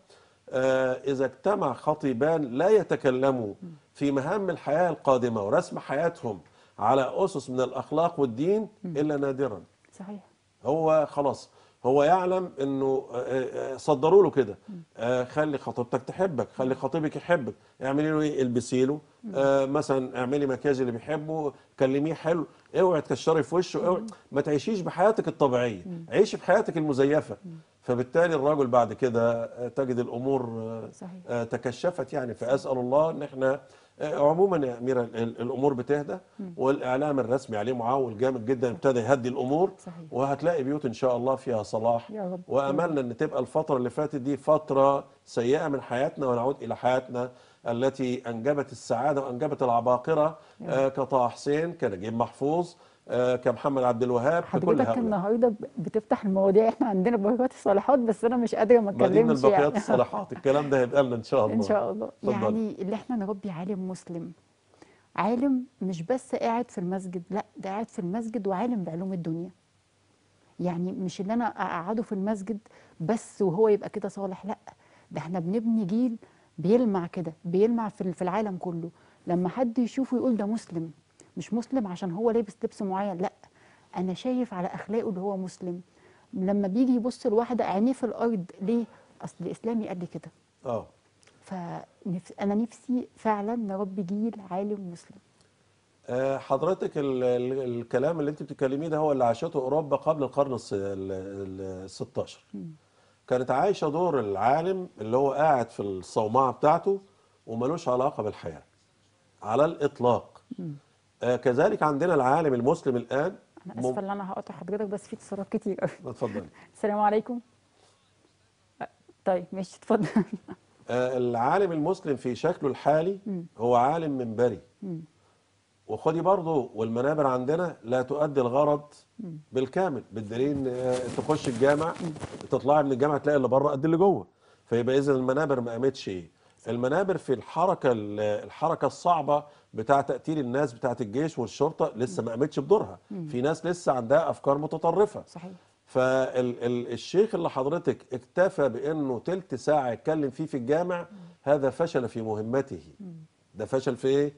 آه إذا اجتمع خطيبان لا يتكلموا في مهام الحياة القادمة ورسم حياتهم على أسس من الأخلاق والدين إلا نادرا. صحيح. هو خلاص هو يعلم إنه آه، آه، صدروا له كده. آه، خلي خطيبتك تحبك خلي خطيبك يحبك. اعملي له إيه؟ البسي له. آه، مثلا اعملي مكياج اللي بيحبه كلميه حلو. اوعي تكشري في وشه اوعي ما تعيشيش بحياتك الطبيعية. عيشي بحياتك المزيفة. فبالتالي الرجل بعد كده آه، تجد الأمور آه، صحيح. آه، تكشفت يعني. فأسأل الله إن إحنا آه، عموما يا أميرة ال- الأمور بتهدى والإعلام الرسمي عليه معول جامد جدا ابتدى يهدي الأمور صحيح. وهتلاقي بيوت إن شاء الله فيها صلاح يا رب. وأملنا إن تبقى الفترة اللي فاتت دي فترة سيئة من حياتنا ونعود إلى حياتنا التي أنجبت السعادة وأنجبت العباقرة آه كطه حسين كنجيب محفوظ آه كمحمد عبد الوهاب ككل حضرتك هؤلاء. النهارده بتفتح المواضيع. إحنا عندنا بركات الصالحات بس أنا مش قادرة ما اتكلمش الباقيات يعني الصالحات الكلام ده هيبقى لنا إن شاء [laughs] الله. ان شاء الله. اتفضل. يعني اللي إحنا نربي عالم مسلم. عالم مش بس قاعد في المسجد لا ده قاعد في المسجد وعالم بعلوم الدنيا. يعني مش اللي أنا أقعده في المسجد بس وهو يبقى كده صالح لا. ده إحنا بنبني جيل بيلمع كده بيلمع في في العالم كله. لما حد يشوفه يقول ده مسلم مش مسلم عشان هو لابس لبس معين لا. أنا شايف على أخلاقه اللي هو مسلم. لما بيجي يبص لواحدة عينيه في الأرض ليه؟ أصل اسلامي قال لي كده. آه. فأنا نفسي فعلا نربي جيل عالم مسلم. آه، حضرتك ال ال الكلام اللي أنت بتتكلميه ده هو اللي عاشته أوروبا قبل القرن ال ال 16 كانت عايشة دور العالم اللي هو قاعد في الصومعة بتاعته وملوش علاقة بالحياة. على الإطلاق. كذلك عندنا العالم المسلم الآن مم- آسفة إن أنا هقطع حضرتك بس في اتصالات كتير قوي اتفضل. [laughs] السلام عليكم. أه، طيب ماشي اتفضل. [laughs] آه العالم المسلم في شكله الحالي هو عالم منبري. وخدي برضه والمنابر عندنا لا تؤدي الغرض بالكامل بالدليل إن آه، تخش الجامع تطلعي من الجامع تلاقي اللي بره قد اللي جوه. فيبقى اذا المنابر ما قامتش إيه؟ المنابر في الحركة ال- الحركة الصعبة بتاع تقتيل الناس بتاعه الجيش والشرطة لسه ما قامتش بدورها. في ناس لسه عندها أفكار متطرفة. صحيح. فالشيخ اللي حضرتك اكتفى بأنه تلت ساعة يتكلم فيه في الجامع هذا فشل في مهمته. ده فشل في إيه؟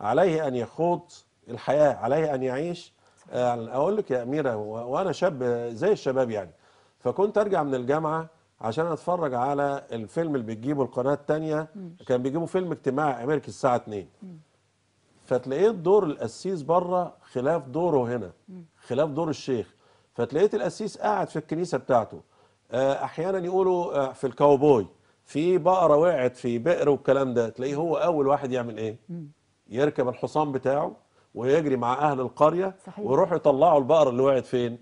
عليه أن يخوض الحياة عليه أن يعيش. آه، أقول لك يا أميرة وأنا شاب زي الشباب يعني. فكنت أرجع من الجامعة عشان اتفرج على الفيلم اللي بتجيبه القناة الثانية كان بيجيبوا فيلم اجتماعي امريكي الساعة 2 فتلاقيت دور القسيس بره خلاف دوره هنا خلاف دور الشيخ. فتلاقيت القسيس قاعد في الكنيسة بتاعته. آه، أحيانا يقولوا آه، في الكاوبوي في بقرة وقعت في بئر والكلام ده. تلاقيه هو أول واحد يعمل إيه؟ يركب الحصان بتاعه ويجري مع أهل القرية صحيح. ويروحوا يطلعوا البقرة اللي وقعت فين؟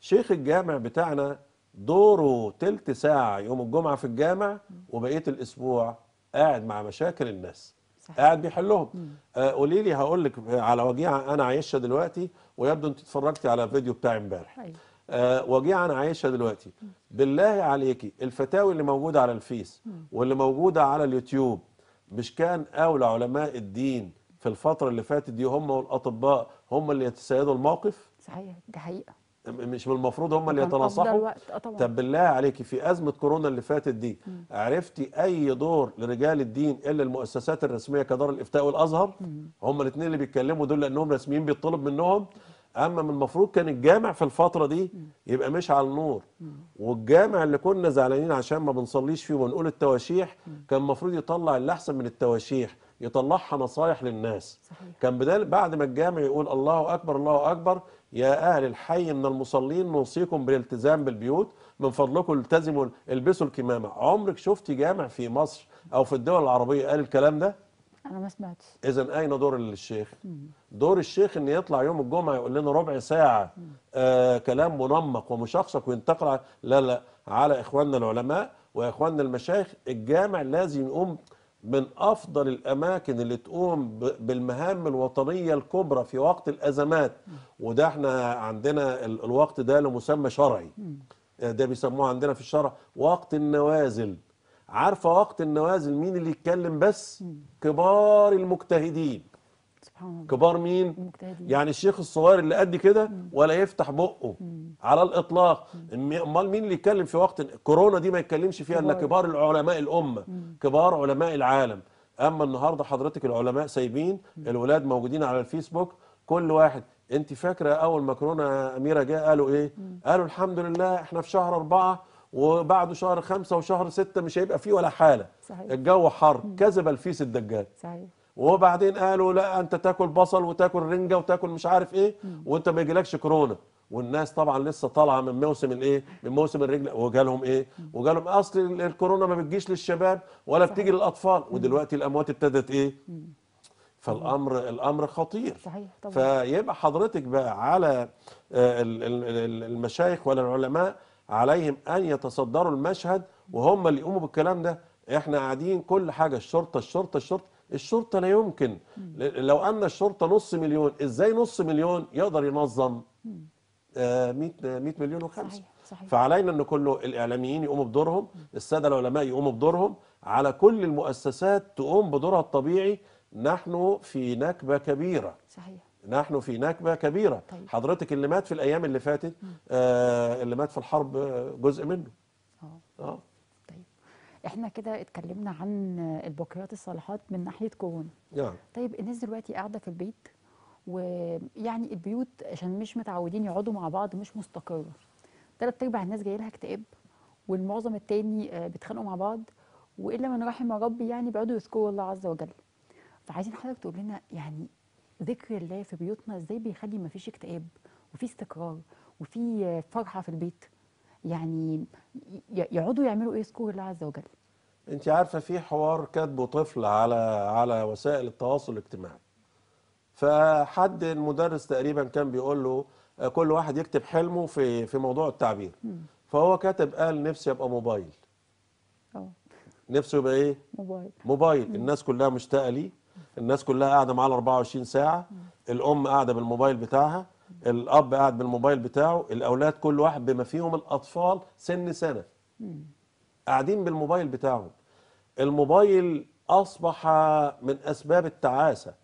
شيخ الجامع بتاعنا دوره تلت ساعة يوم الجمعة في الجامع وبقية الأسبوع قاعد مع مشاكل الناس صحيح. قاعد بيحل لهم آه قولي لي هقول لك على وجيعة أنا عايشها دلوقتي ويبدو أنت اتفرجتي على الفيديو بتاعي امبارح. أيوة. آه وجيعة أنا عايشها دلوقتي. بالله عليكي الفتاوي اللي موجودة على الفيس واللي موجودة على اليوتيوب مش كان أولى علماء الدين في الفترة اللي فاتت دي هم والأطباء هم اللي يتسيدوا الموقف؟ صحيح دي حقيقة. م- مش من المفروض هم اللي يتناصحوا؟ طبعا. طب بالله عليكي في أزمة كورونا اللي فاتت دي عرفتي أي دور لرجال الدين إلا المؤسسات الرسمية كدار الإفتاء والأزهر؟ هم الاثنين اللي بيتكلموا دول لأنهم رسميين بيطلب منهم. أما من المفروض كان الجامع في الفترة دي يبقى مش على النور. والجامع اللي كنا زعلانين عشان ما بنصليش فيه ونقول التواشيح كان المفروض يطلع اللي أحسن من التواشيح يطلعها نصايح للناس. صحيح. كان بدال بعد ما الجامع يقول الله أكبر الله أكبر يا أهل الحي من المصلين نوصيكم بالالتزام بالبيوت من فضلكم التزموا البسوا الكمامة. عمرك شفتي جامع في مصر أو في الدول العربية قال الكلام ده؟ أنا ما سمعتش. اذا أين دور الشيخ؟ دور الشيخ إن يطلع يوم الجمعة يقول لنا ربع ساعة آه كلام منمق ومشخصق وينتقل على- لا لا على إخواننا العلماء وإخواننا المشايخ الجامع لازم يقوم من أفضل الأماكن اللي تقوم بالمهام الوطنية الكبرى في وقت الأزمات. وده إحنا عندنا ال- الوقت ده له مسمى شرعي. ده بيسموه عندنا في الشرع وقت النوازل. عارفة وقت النوازل مين اللي يتكلم بس؟ كبار المجتهدين. سبحان الله. كبار مين؟ المجتهدين. يعني الشيخ الصغير اللي قد كده ولا يفتح بقه على الإطلاق. أمال مين اللي يتكلم في وقت كورونا دي ما يتكلمش فيها إلا كبار. العلماء الأمة. كبار علماء العالم. أما النهارده حضرتك العلماء سايبين الولاد موجودين على الفيسبوك. كل واحد أنت فاكرة أول ما كورونا أميرة جه قالوا إيه؟ قالوا الحمد لله إحنا في شهر أربعة وبعده شهر خمسة وشهر ستة مش هيبقى فيه ولا حالة. صحيح. الجو حر. كذب الفيس الدجال. صحيح. وبعدين قالوا لا أنت تاكل بصل وتاكل رنجة وتاكل مش عارف إيه وأنت ما يجيلكش كورونا. والناس طبعا لسه طالعة من موسم الإيه؟ من موسم الرجل وجالهم إيه؟ وجالهم أصل ال- الكورونا ما بتجيش للشباب ولا بتيجي للأطفال ودلوقتي الأموات ابتدت إيه؟ فالأمر الأمر خطير. صحيح طبعا. فيبقى حضرتك بقى على آه، ال- ال- ال- المشايخ ولا العلماء عليهم أن يتصدروا المشهد وهم اللي يقوموا بالكلام ده. إحنا قاعدين كل حاجة الشرطة الشرطة الشرطة. الشرطة لا يمكن. لو أن الشرطة نص مليون إزاي نص مليون يقدر ينظم؟ آه، 100 100 مليون وخمسة. صحيح صحيح. فعلينا إن كله الإعلاميين يقوموا بدورهم السادة العلماء يقوموا بدورهم على كل المؤسسات تقوم بدورها الطبيعي. نحن في نكبة كبيرة. صحيح. نحن في نكبة كبيرة. طيب. حضرتك اللي مات في الأيام اللي فاتت آه اللي مات في الحرب آه، جزء منه. آه. إحنا كده اتكلمنا عن البقيات الصالحات من ناحية كورونا. يعني طيب الناس دلوقتي قاعدة في البيت ويعني البيوت عشان مش متعودين يقعدوا مع بعض مش مستقرة. تلات أرباع الناس جاي لها اكتئاب والمعظم التاني آه، بيتخانقوا مع بعض وإلا من رحم ربي يعني بيقعدوا يذكروا الله عز وجل. فعايزين حضرتك تقول لنا يعني ذكر الله في بيوتنا إزاي بيخلي ما فيش اكتئاب وفي استقرار وفي آه، فرحة في البيت. يعني يقعدوا يعملوا إيه؟ يذكروا الله عز وجل. انت عارفة في حوار كاتبه طفل على على وسائل التواصل الاجتماعي. فحد المدرس تقريبا كان بيقول له آه، كل واحد يكتب حلمه في في موضوع التعبير. فهو كتب قال نفسي أبقى موبايل. آه نفسه يبقى إيه؟ موبايل. موبايل. الناس كلها مشتاقة ليه. الناس كلها قاعدة معاه 24 ساعة. الأم قاعدة بالموبايل بتاعها. الأب قاعد بالموبايل بتاعه. الأولاد كل واحد بما فيهم الأطفال سن سنة. قاعدين بالموبايل بتاعهم. الموبايل أصبح من أسباب التعاسة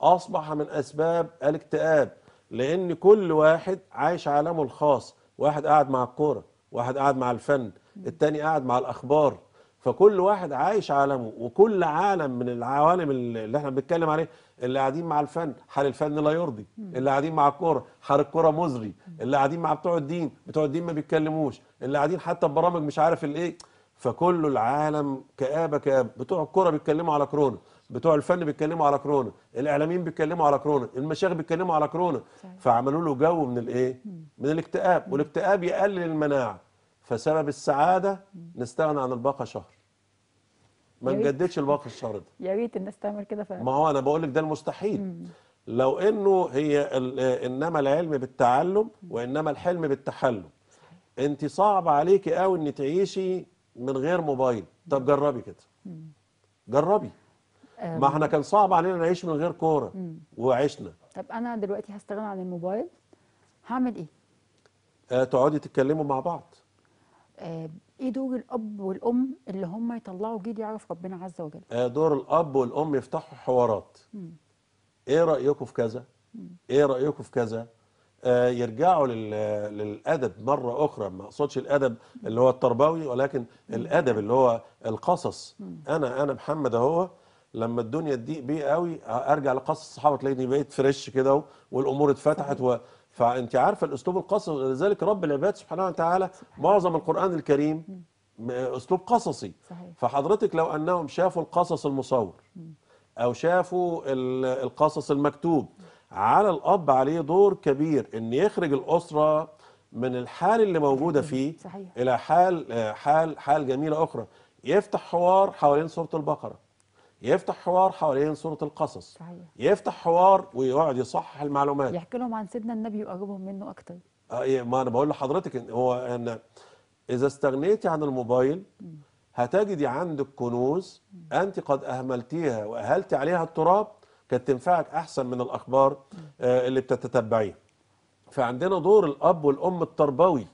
أصبح من أسباب الاكتئاب لأن كل واحد عايش عالمه الخاص واحد قاعد مع الكورة واحد قاعد مع الفن التاني قاعد مع الأخبار. فكل واحد عايش عالمه وكل عالم من العوالم اللي إحنا بنتكلم عليه اللي قاعدين مع الفن حال الفن لا يرضي اللي قاعدين مع الكورة حال الكورة مزري اللي قاعدين مع بتوع الدين بتوع الدين ما بيتكلموش اللي قاعدين حتى ببرامج مش عارف الايه فكل العالم كآبة كآبة. بتوع الكرة بيتكلموا على كورونا بتوع الفن بيتكلموا على كورونا الإعلاميين بيتكلموا على كورونا المشايخ بيتكلموا على كورونا. فعملوا له جو من الإيه؟ من الاكتئاب. والاكتئاب يقلل المناعة. فسبب السعادة نستغنى عن الباقة شهر. ما. نجددش الباقة الشهر ده. يا ريت الناس تعمل كده فعلا. ما هو أنا بقول لك ده المستحيل. لو إنه هي إنما العلم بالتعلم وإنما الحلم بالتحلم. أنت صعب عليكي قوي ان تعيشي من غير موبايل. طب جربي كده. جربي. ما إحنا كان صعب علينا نعيش من غير كورة. وعشنا. طب أنا دلوقتي هستغنى عن الموبايل. هعمل إيه؟ آه تقعدي تتكلموا مع بعض. آه إيه دور الأب والأم اللي هم يطلعوا جيل يعرف ربنا عز وجل؟ آه دور الأب والأم يفتحوا حوارات. إيه رايكم في كذا؟ إيه رايكم في كذا؟ يرجعوا لل- للأدب مرة أخرى. ما أقصدش الأدب اللي هو التربوي ولكن الأدب اللي هو القصص. أنا أنا محمد أهو لما الدنيا تضيق بيه قوي أرجع لقصص الصحابة تلاقيني بقيت فريش كده والأمور اتفتحت و... فأنت عارفة الأسلوب القصصي لذلك رب العباد سبحانه وتعالى معظم القرآن الكريم أسلوب قصصي. صحيح. فحضرتك لو أنهم شافوا القصص المصور أو شافوا ال- القصص المكتوب على الأب عليه دور كبير إن يخرج الأسرة من الحال اللي موجودة فيه صحيح. إلى حال حال حال جميلة أخرى. يفتح حوار حوالين سورة البقرة. يفتح حوار حوالين سورة القصص. صحيح. يفتح حوار ويقعد يصحح المعلومات. يحكي لهم عن سيدنا النبي ويقربهم منه أكتر. آه، إيه، ما أنا بقول لحضرتك إن هو إن إذا استغنيتي عن الموبايل هتجدي عندك كنوز أنت قد أهملتيها وأهلتي عليها التراب كانت تنفعك أحسن من الأخبار آه، اللي بتتتبعيها فعندنا دور الأب والأم التربوي.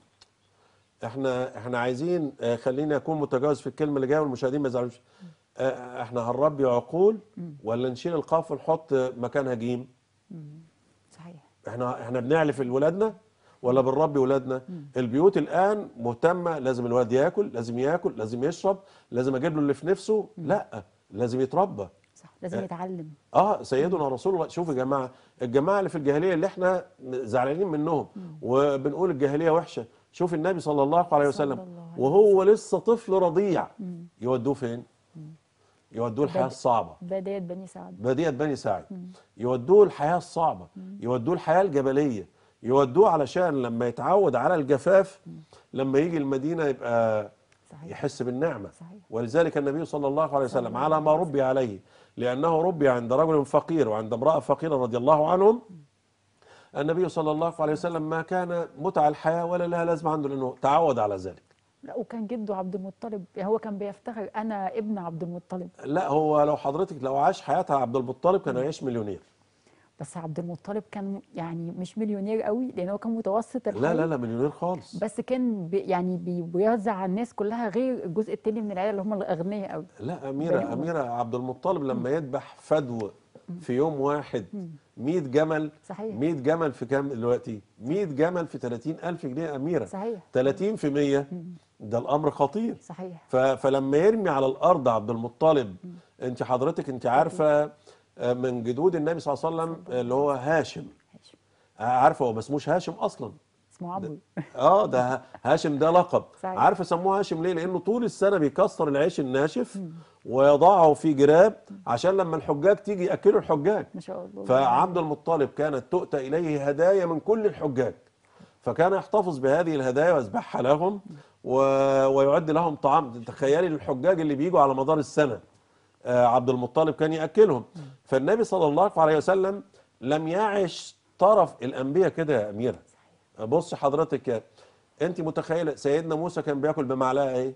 إحنا إحنا عايزين آه، خليني أكون متجاوز في الكلمة اللي جاية والمشاهدين ما يزعلوش. آه، إحنا هنربي عقول ولا نشيل القاف ونحط مكانها جيم صحيح. إحنا إحنا بنعلف ولادنا ولا بنربي ولادنا؟ البيوت الآن مهتمة لازم الولد ياكل لازم ياكل لازم يشرب لازم أجيب له اللي في نفسه. لأ لازم يتربى. لازم يتعلم. آه سيدنا رسول الله. شوفوا يا جماعة الجماعة اللي في الجاهلية اللي إحنا زعلانين منهم وبنقول الجاهلية وحشة. شوف النبي صلى الله عليه وسلم الله عليه وهو لسه طفل رضيع. يودوه فين؟ يودوه الحياة. الصعبة. بداية بني سعد. بدية بني سعد. يودوه الحياة الصعبة. يودوه الحياة الجبلية. يودوه علشان لما يتعود على الجفاف لما يجي المدينة يبقى صحيح. يحس بالنعمة. صحيح. ولذلك النبي صلى الله عليه وسلم على ما ربي عليه لأنه ربي عند رجل فقير وعند امرأة فقيرة رضي الله عنهم. النبي صلى الله عليه وسلم ما كان متع الحياة ولا لها لازمة عنده لأنه تعود على ذلك. لا وكان جده عبد المطلب يعني هو كان بيفتخر أنا ابن عبد المطلب. لا هو لو حضرتك لو عاش حياتها عبد المطلب كان هيعيش مليونير. بس عبد المطلب كان يعني مش مليونير قوي لأن هو كان متوسط الحال لا لا لا مليونير خالص. بس كان بي يعني بي- بيوزع على الناس كلها غير الجزء التاني من العيلة اللي هم الأغنياء قوي. لا بني أميرة عبد المطلب لما يذبح فدو في يوم واحد 100 جمل صحيح. 100 جمل في كام دلوقتي؟ 100 جمل في 30 ألف جنيه يا أميرة. صحيح. 30 في 100 ده الأمر خطير. صحيح. فلما يرمي على الأرض عبد المطلب أنت حضرتك أنت عارفة آه، من جدود النبي صلى الله عليه وسلم آه، اللي هو هاشم. آه، عارفه هو ما اسموش هاشم أصلا. اسمه عبد [laughs] آه ده هاشم ده لقب. عارفه سموه هاشم ليه؟ لأنه طول السنة بيكسر العيش الناشف ويضعه في جراب عشان لما الحجاج تيجي يأكلوا الحجاج. ما شاء الله. فعبد المطلب كانت تؤتى إليه هدايا من كل الحجاج. فكان يحتفظ بهذه الهدايا ويذبحها لهم و... ويعد لهم طعام. تخيلي الحجاج اللي بيجوا على مدار السنة آه، عبد المطلب كان يأكلهم. فالنبي صلى الله عليه وسلم لم يعش طرف الأنبياء كده يا أميرة. بص حضرتك أنت متخيلة سيدنا موسى كان بياكل بمعلقة إيه؟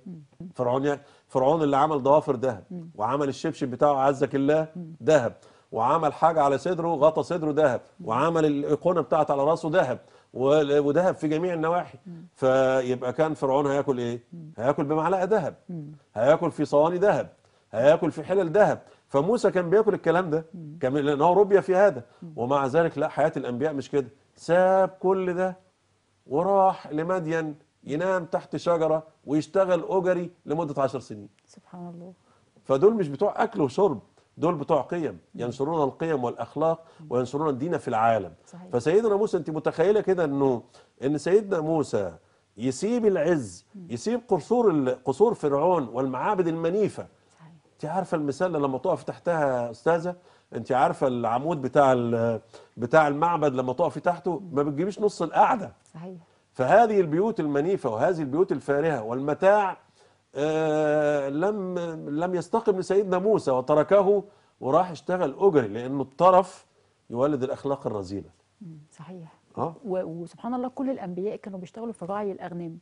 فرعون فرعون اللي عمل ضوافر ذهب وعمل الشبشب بتاعه عزك الله ذهب وعمل حاجة على صدره غطى صدره ذهب وعمل الايقونه بتاعته على رأسه ذهب وذهب في جميع النواحي. فيبقى كان فرعون هياكل إيه؟ هياكل بمعلقة ذهب هياكل في صواني ذهب هياكل في حلل ذهب. فموسى كان بياكل الكلام ده. كان لأن هو ربي في هذا. ومع ذلك لا حياة الأنبياء مش كده. ساب كل ده وراح لمدين ينام تحت شجرة ويشتغل أجري لمدة عشر سنين. سبحان الله. فدول مش بتوع أكل وشرب دول بتوع قيم. ينشرون القيم والأخلاق وينشرون الدين في العالم. صحيح. فسيدنا موسى أنت متخيلة كده إنه إن سيدنا موسى يسيب العز يسيب قصور قصور فرعون والمعابد المنيفة انت عارفة المثال لما تقف تحتها يا أستاذة؟ انت عارفة العمود بتاع بتاع المعبد لما تقفي تحته ما بتجيبيش نص القعدة. صحيح. فهذه البيوت المنيفة وهذه البيوت الفارهة والمتاع آه لم لم يستقم لسيدنا موسى وتركه وراح اشتغل أجري لأنه الطرف يولد الأخلاق الرذيلة مم، صحيح. آه. وسبحان الله كل الأنبياء كانوا بيشتغلوا في راعي الاغنام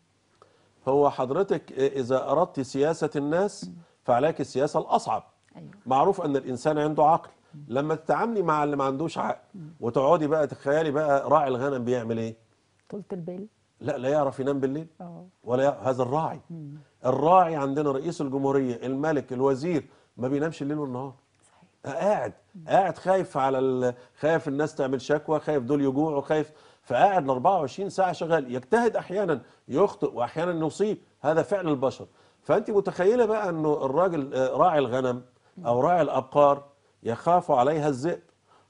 هو حضرتك إذا أردت سياسة الناس فعليك السياسة الأصعب. أيوه. معروف أن الإنسان عنده عقل. لما تتعاملي مع اللي ما عندوش عقل وتقعدي بقى تخيلي بقى راعي الغنم بيعمل إيه؟ طولة البال لا لا يعرف ينام بالليل. آه. ولا هذا الراعي. الراعي عندنا رئيس الجمهورية الملك الوزير ما بينامش الليل والنهار. صحيح. قاعد. قاعد خايف على ال... خايف الناس تعمل شكوى خايف دول يجوعوا خايف. فقاعد ال 24 ساعة شغال. يجتهد أحيانا يخطئ وأحيانا يصيب. هذا فعل البشر. فأنت متخيلة بقى أنه الراجل آه، راعي الغنم أو راعي الأبقار يخاف عليها الذئب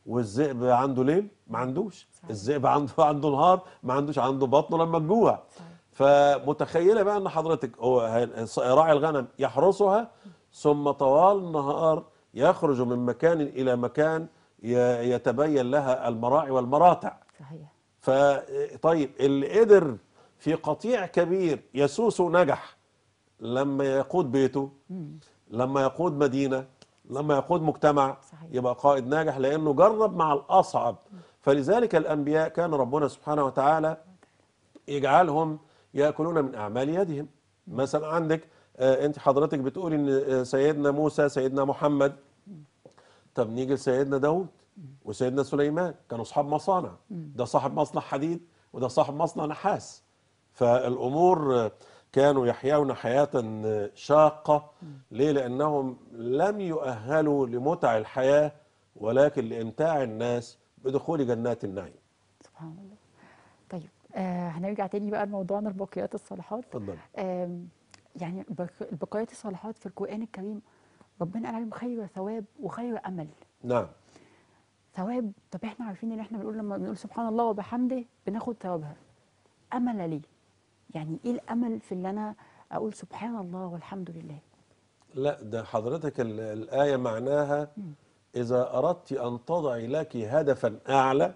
والذئب عنده ليل؟ ما عندوش. الذئب عنده عنده نهار ما عندوش عنده بطنه لما تجوع. صحيح. فمتخيلة بقى إن حضرتك هو راعي الغنم يحرسها ثم طوال النهار يخرج من مكان إلى مكان يتبين لها المراعي والمراتع. صحيح. فطيب اللي قدر في قطيع كبير يسوس نجح. لما يقود بيته لما يقود مدينة لما يقود مجتمع صحيح. يبقى قائد ناجح لأنه جرب مع الأصعب. فلذلك الأنبياء كان ربنا سبحانه وتعالى يجعلهم يأكلون من أعمال يدهم. مثلا عندك آه، أنت حضرتك بتقول إن آه، سيدنا موسى سيدنا محمد. طب نيجي لسيدنا داود وسيدنا سليمان كانوا أصحاب مصانع. ده صاحب مصنع حديد وده صاحب مصنع نحاس. فالأمور آه، كانوا يحيون حياة آه، شاقة ليه؟ لأنهم لم يؤهلوا لمتع الحياة ولكن لإمتاع الناس بدخول جنات النعيم. سبحان الله. طيب آه هنرجع تاني بقى لموضوعنا الباقيات الصالحات. اتفضل. آم، يعني البقايات الصالحات في القرآن الكريم ربنا قال عليهم خير ثواب وخير أمل. نعم. ثواب طب إحنا عارفين إن إحنا بنقول لما بنقول سبحان الله وبحمده بناخد ثوابها. أمل ليه؟ يعني إيه الأمل في اللي أنا أقول سبحان الله والحمد لله؟ لا ده حضرتك ال- الآية معناها إذا أردت أن تضعي لك هدفا أعلى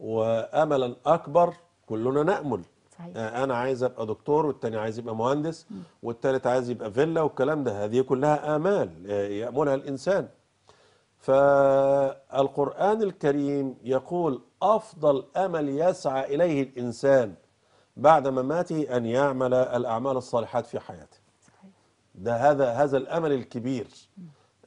واملا أكبر كلنا نأمل. صحيح. آه، أنا عايز أبقى دكتور والتاني عايز يبقى مهندس والتالت عايز يبقى فيلا والكلام ده. هذه كلها آمال آه، يأملها الإنسان. فالقرآن الكريم يقول أفضل أمل يسعى إليه الإنسان بعد مماته أن يعمل الأعمال الصالحات في حياته. صحيح. ده هذا هذا الأمل الكبير.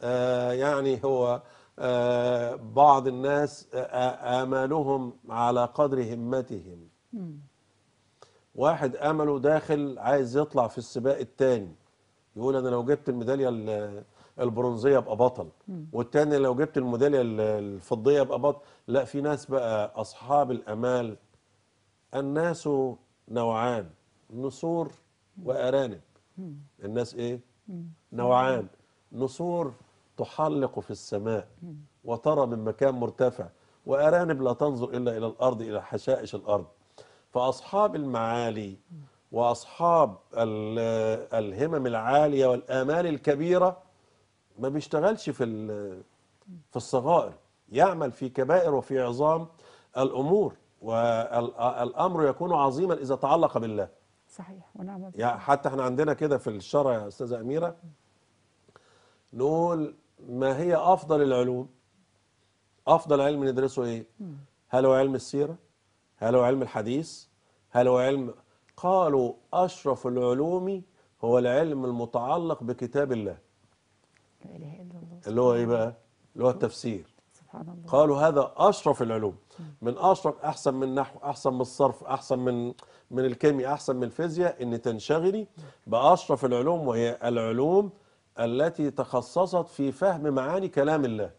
آه يعني هو آه بعض الناس آه آمالهم على قدر همتهم. واحد آمله داخل عايز يطلع في السباق التاني. يقول أنا لو جبت الميدالية ال- البرونزية ابقى بطل. والتاني لو جبت الميدالية ال- الفضية ابقى بطل. لا في ناس بقى أصحاب الأمال. الناس نوعان نسور وأرانب. الناس إيه؟ نوعان. نسور تحلق في السماء وترى من مكان مرتفع وأرانب لا تنظر إلا إلى الأرض إلى حشائش الأرض. فأصحاب المعالي وأصحاب ال- الهمم العالية والآمال الكبيرة ما بيشتغلش في في الصغائر. يعمل في كبائر وفي عظام الأمور. والامر يكون عظيما إذا تعلق بالله. صحيح ونعم يعني حتى إحنا عندنا كده في الشرع يا أستاذة أميرة نقول ما هي أفضل العلوم؟ أفضل علم ندرسه إيه؟ هل هو علم السيرة؟ هل هو علم الحديث؟ هل هو علم؟ قالوا أشرف العلوم هو العلم المتعلق بكتاب الله. لا إله إلا الله اللي هو إيه بقى؟ اللي هو التفسير. سبحان الله. قالوا هذا أشرف العلوم. من اشرف أحسن من النحو أحسن من الصرف أحسن من من الكيمياء أحسن من الفيزياء إن تنشغلي بأشرف العلوم وهي العلوم التي تخصصت في فهم معاني كلام الله.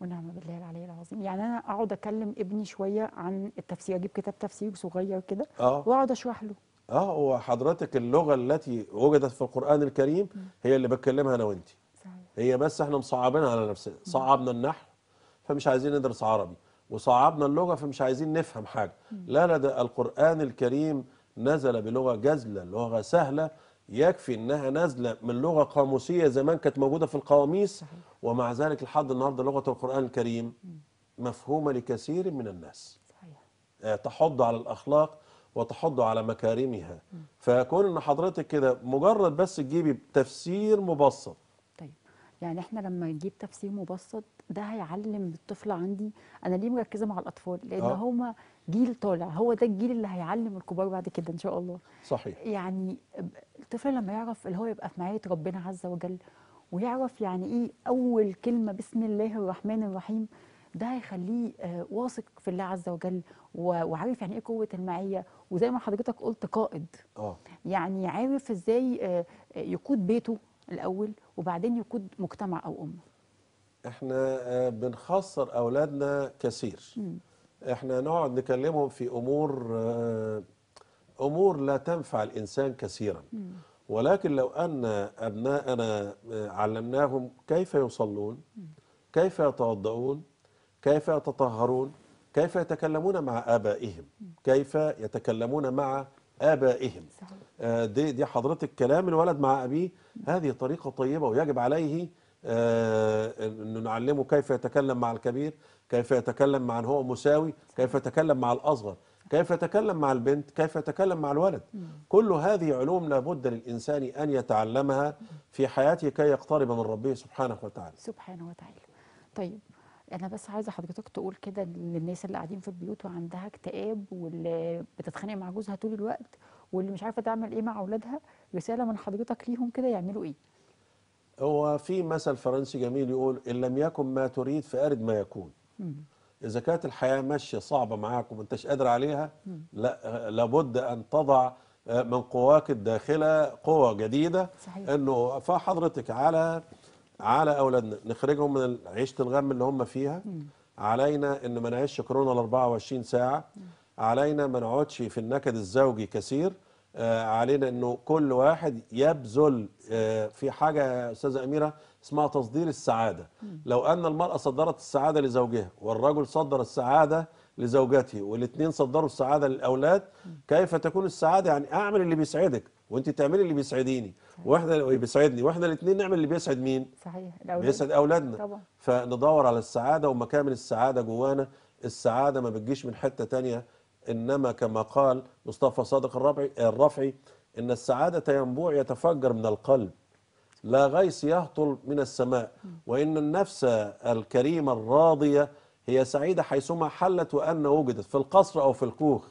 ونعم بالله العلي العظيم. يعني أنا أقعد أكلم ابني شوية عن التفسير أجيب كتاب تفسير صغير كده آه. وأقعد أشرح له. آه وحضرتك اللغة التي وجدت في القرآن الكريم هي اللي بتكلمها أنا وانت صحيح. هي بس إحنا مصعبينها على نفسنا صعبنا النحو فمش عايزين ندرس عربي. وصعبنا اللغة فمش عايزين نفهم حاجة. لا لا ده القرآن الكريم نزل بلغة جزلة لغة سهلة يكفي إنها نازله من لغة قاموسية زمان كانت موجودة في القواميس ومع ذلك لحد النهارده لغة القرآن الكريم مفهومة لكثير من الناس. صحيح. آه، تحض على الأخلاق وتحض على مكارمها. فكون إن حضرتك كده مجرد بس تجيبي تفسير مبسط. طيب يعني إحنا لما نجيب تفسير مبسط ده هيعلم الطفل عندي أنا ليه مركزة مع الأطفال؟ لأن آه. هما جيل طالع هو ده الجيل اللي هيعلم الكبار بعد كده إن شاء الله. صحيح. يعني الطفل لما يعرف اللي هو يبقى في معية ربنا عز وجل ويعرف يعني إيه أول كلمة بسم الله الرحمن الرحيم ده هيخليه آه، واثق في الله عز وجل وعارف يعني إيه قوة المعية وزي ما حضرتك قلت قائد. آه. يعني عارف إزاي آه، يقود بيته الأول وبعدين يقود مجتمع أو أمة. إحنا آه، بنخسر أولادنا كثير. إحنا نقعد نكلمهم في أمور آه، أمور لا تنفع الإنسان كثيرا. ولكن لو أن ابناءنا آه، علمناهم كيف يصلون كيف يتوضؤون كيف يتطهرون كيف يتكلمون مع آبائهم كيف يتكلمون مع آبائهم. دي دي حضرتك كلام الولد مع أبيه. هذه طريقة طيبة ويجب عليه آه، انه نعلمه كيف يتكلم مع الكبير كيف يتكلم مع ان هو مساوي كيف يتكلم مع الأصغر كيف يتكلم مع البنت كيف يتكلم مع الولد. كل هذه علوم لابد للإنسان أن يتعلمها في حياته كي يقترب من ربه سبحانه وتعالى. سبحانه وتعالى. طيب أنا بس عايزة حضرتك تقول كده للناس اللي قاعدين في البيوت وعندها اكتئاب واللي بتتخانق مع جوزها طول الوقت واللي مش عارفة تعمل إيه مع أولادها رسالة من حضرتك ليهم كده يعملوا إيه؟ هو في مثل فرنسي جميل يقول إن لم يكن ما تريد فأرد ما يكون. إذا كانت الحياة ماشية صعبة معاك وما انتش قادر عليها لا لابد أن تضع آه، من قواك الداخلة قوة جديدة. صحيح. إنه فحضرتك على على أولادنا نخرجهم من عيشة الغم اللي هم فيها. علينا إن ما نعيش كورونا ال 24 ساعة. علينا ما نقعدش في النكد الزوجي كثير. علينا إنه كل واحد يبذل آه، في حاجة يا أستاذة أميرة اسمها تصدير السعادة. لو أن المرأة صدرت السعادة لزوجها والرجل صدر السعادة لزوجته والاثنين صدروا السعادة للأولاد كيف تكون السعادة؟ يعني أعمل اللي بيسعدك وأنت تعملي اللي بيسعديني. وإحنا اللي بيسعدني وإحنا الاثنين نعمل اللي بيسعد مين؟ صحيح الأولاد. بيسعد أولادنا. طبعا. فندور على السعادة ومكامن السعادة جوانا. السعادة ما بتجيش من حتة تانية إنما كما قال مصطفى صادق الرفعي, الرفعي إن السعادة ينبوع يتفجر من القلب. لا غيث يهطل من السماء. وإن النفس الكريمة الراضية هي سعيدة حيثما حلت وأن وجدت في القصر أو في الكوخ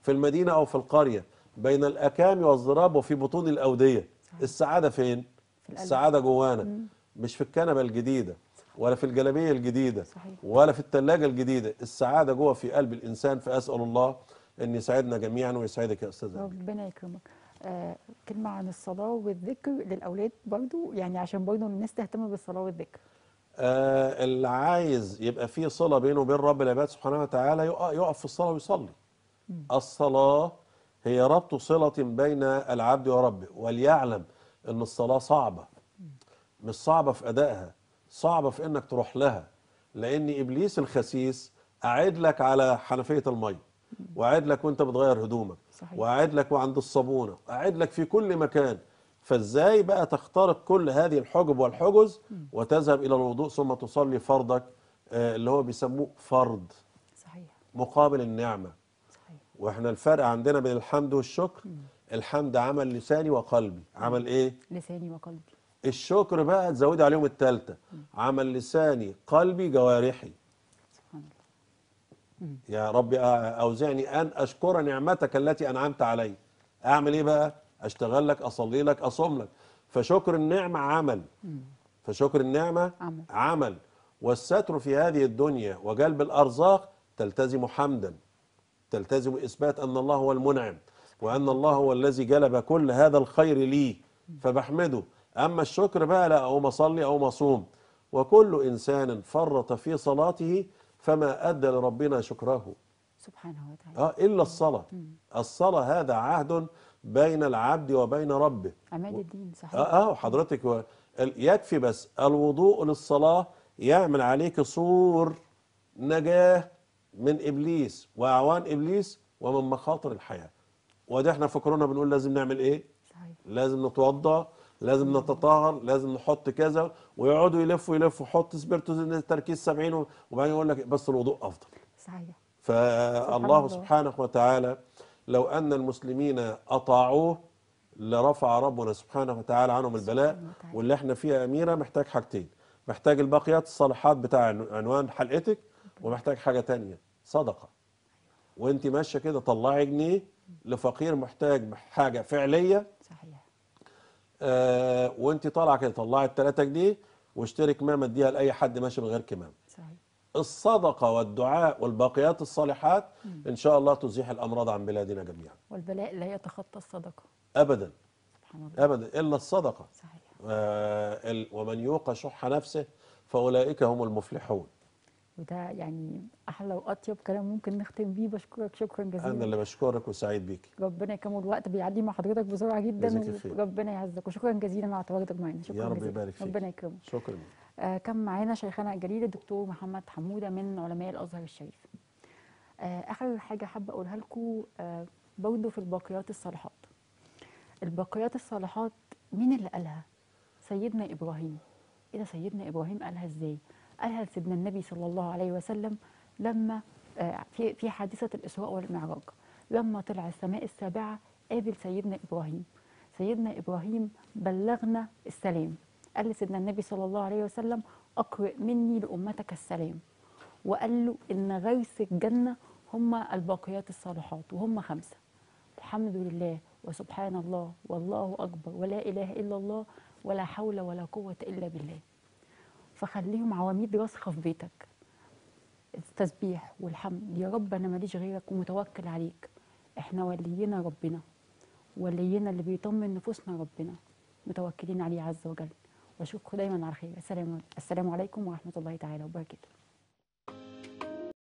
في المدينة أو في القرية بين الأكام والضراب وفي بطون الأودية. السعادة فين؟ القلب. السعادة جوانا مش في الكنبة الجديدة. ولا في الجلابية الجديدة صحيح. ولا في الثلاجة الجديدة. السعادة جوه في قلب الإنسان فأسأل الله أن يسعدنا جميعا ويسعدك يا أمين. ربنا يكرمك. آه كلمة عن الصلاة والذكر للأولاد برضو يعني عشان برضو الناس تهتم بالصلاة والذكر. آه اللي عايز يبقى فيه صلة بينه وبين رب العباد سبحانه وتعالى يقف في الصلاة ويصلي. الصلاة هي ربط صلة بين العبد وربه وليعلم أن الصلاة صعبة. مش صعبة في أدائها. صعبة في أنك تروح لها لأن إبليس الخسيس أعد لك على حنفية المية وأعد لك وأنت بتغير هدومك صحيح. وأعد لك وعند الصابونة أعد لك في كل مكان. فإزاي بقى تخترق كل هذه الحجب والحجز وتذهب إلى الوضوء ثم تصلي فرضك آه، اللي هو بيسموه فرض صحيح. مقابل النعمة. صحيح. وإحنا الفرق عندنا بين الحمد والشكر الحمد عمل لساني وقلبي. عمل إيه؟ لساني وقلبي. الشكر بقى تزودي عليهم التالتة. عمل لساني قلبي جوارحي. يا رب أوزعني أن أشكر نعمتك التي أنعمت علي. أعمل إيه بقى؟ أشتغل لك أصلي لك أصوم لك. فشكر النعمة عمل. فشكر النعمة عمل. عمل. والستر في هذه الدنيا وجلب الأرزاق تلتزم حمدا. تلتزم إثبات أن الله هو المنعم. وأن الله. هو الذي جلب كل هذا الخير لي. فبحمده. أما الشكر بقى لا أقوم أصلي أقوم أصوم. وكل إنسان فرط في صلاته فما أدى لربنا شكره. سبحانه وتعالى. آه إلا الصلاة. الصلاة هذا عهد بين العبد وبين ربه. عماد الدين صحيح. آه آه حضرتك يكفي بس. الوضوء للصلاة يعمل عليك سور نجاة من إبليس وأعوان إبليس ومن مخاطر الحياة. وده إحنا في كورونا بنقول لازم نعمل إيه؟ صحيح. لازم نتوضأ لازم نتطهر لازم نحط كذا ويقعدوا يلفوا يلفوا حط سبيرتو تركيز 70 وبعدين يقول لك بس الوضوء أفضل. صحيح. فالله الله. سبحانه وتعالى لو أن المسلمين أطاعوه لرفع ربنا سبحانه وتعالى عنهم البلاء. واللي إحنا فيه يا أميرة محتاج حاجتين محتاج الباقيات الصالحات بتاع عنو- عنوان حلقتك ومحتاج حاجة تانية صدقة. وأنت ماشية كده طلعي جنيه لفقير محتاج حاجة فعلية صحيح آه وانت طالعة كده طلعي التلاتة جنيه واشتري كمامة اديها لأي حد ماشي من غير كمامة صحيح. الصدقة والدعاء والباقيات الصالحات إن شاء الله تزيح الأمراض عن بلادنا جميعا. والبلاء لا يتخطى الصدقة. أبدا. سبحان الله. أبدا. إلا الصدقة. صحيح. آه ال- ومن يوق شح نفسه فأولئك هم المفلحون. وده يعني أحلى وأطيب كلام ممكن نختم بيه. بشكرك. شكرا جزيلا. أنا اللي بشكرك وسعيد بيك. ربنا يكرم الوقت بيعدي مع حضرتك بسرعة جدا. وربنا يعزك. وشكرا جزيلا على تواجدك معانا شكرا يا رب جزيلا. يبارك فيك. ربنا يكرمك. شكرا. آه كان معانا شيخنا الجليل الدكتور محمد حمودة من علماء الأزهر الشريف. آه آخر حاجة حابة أقولها لكم آه برضه في الباقيات الصالحات. الباقيات الصالحات مين اللي قالها؟ سيدنا إبراهيم. إيه ده سيدنا إبراهيم قالها إزاي؟ قالها لسيدنا النبي صلى الله عليه وسلم لما آه، في في حادثة الاسراء والمعراج لما طلع السماء السابعة قابل سيدنا إبراهيم. سيدنا إبراهيم بلغنا السلام. قال لسيدنا النبي صلى الله عليه وسلم أقرئ مني لأمتك السلام. وقال له إن غرس الجنة هم الباقيات الصالحات وهم خمسة الحمد لله وسبحان الله والله أكبر ولا إله إلا الله ولا حول ولا قوة إلا بالله. فخليهم عواميد راسخه في بيتك. التسبيح والحمد يا رب أنا ماليش غيرك ومتوكل عليك. إحنا ولينا ربنا ولينا اللي بيطمن نفوسنا ربنا متوكلين عليه عز وجل. وأشوفكم دايما على خير. السلام السلام عليكم ورحمة الله تعالى وبركاته.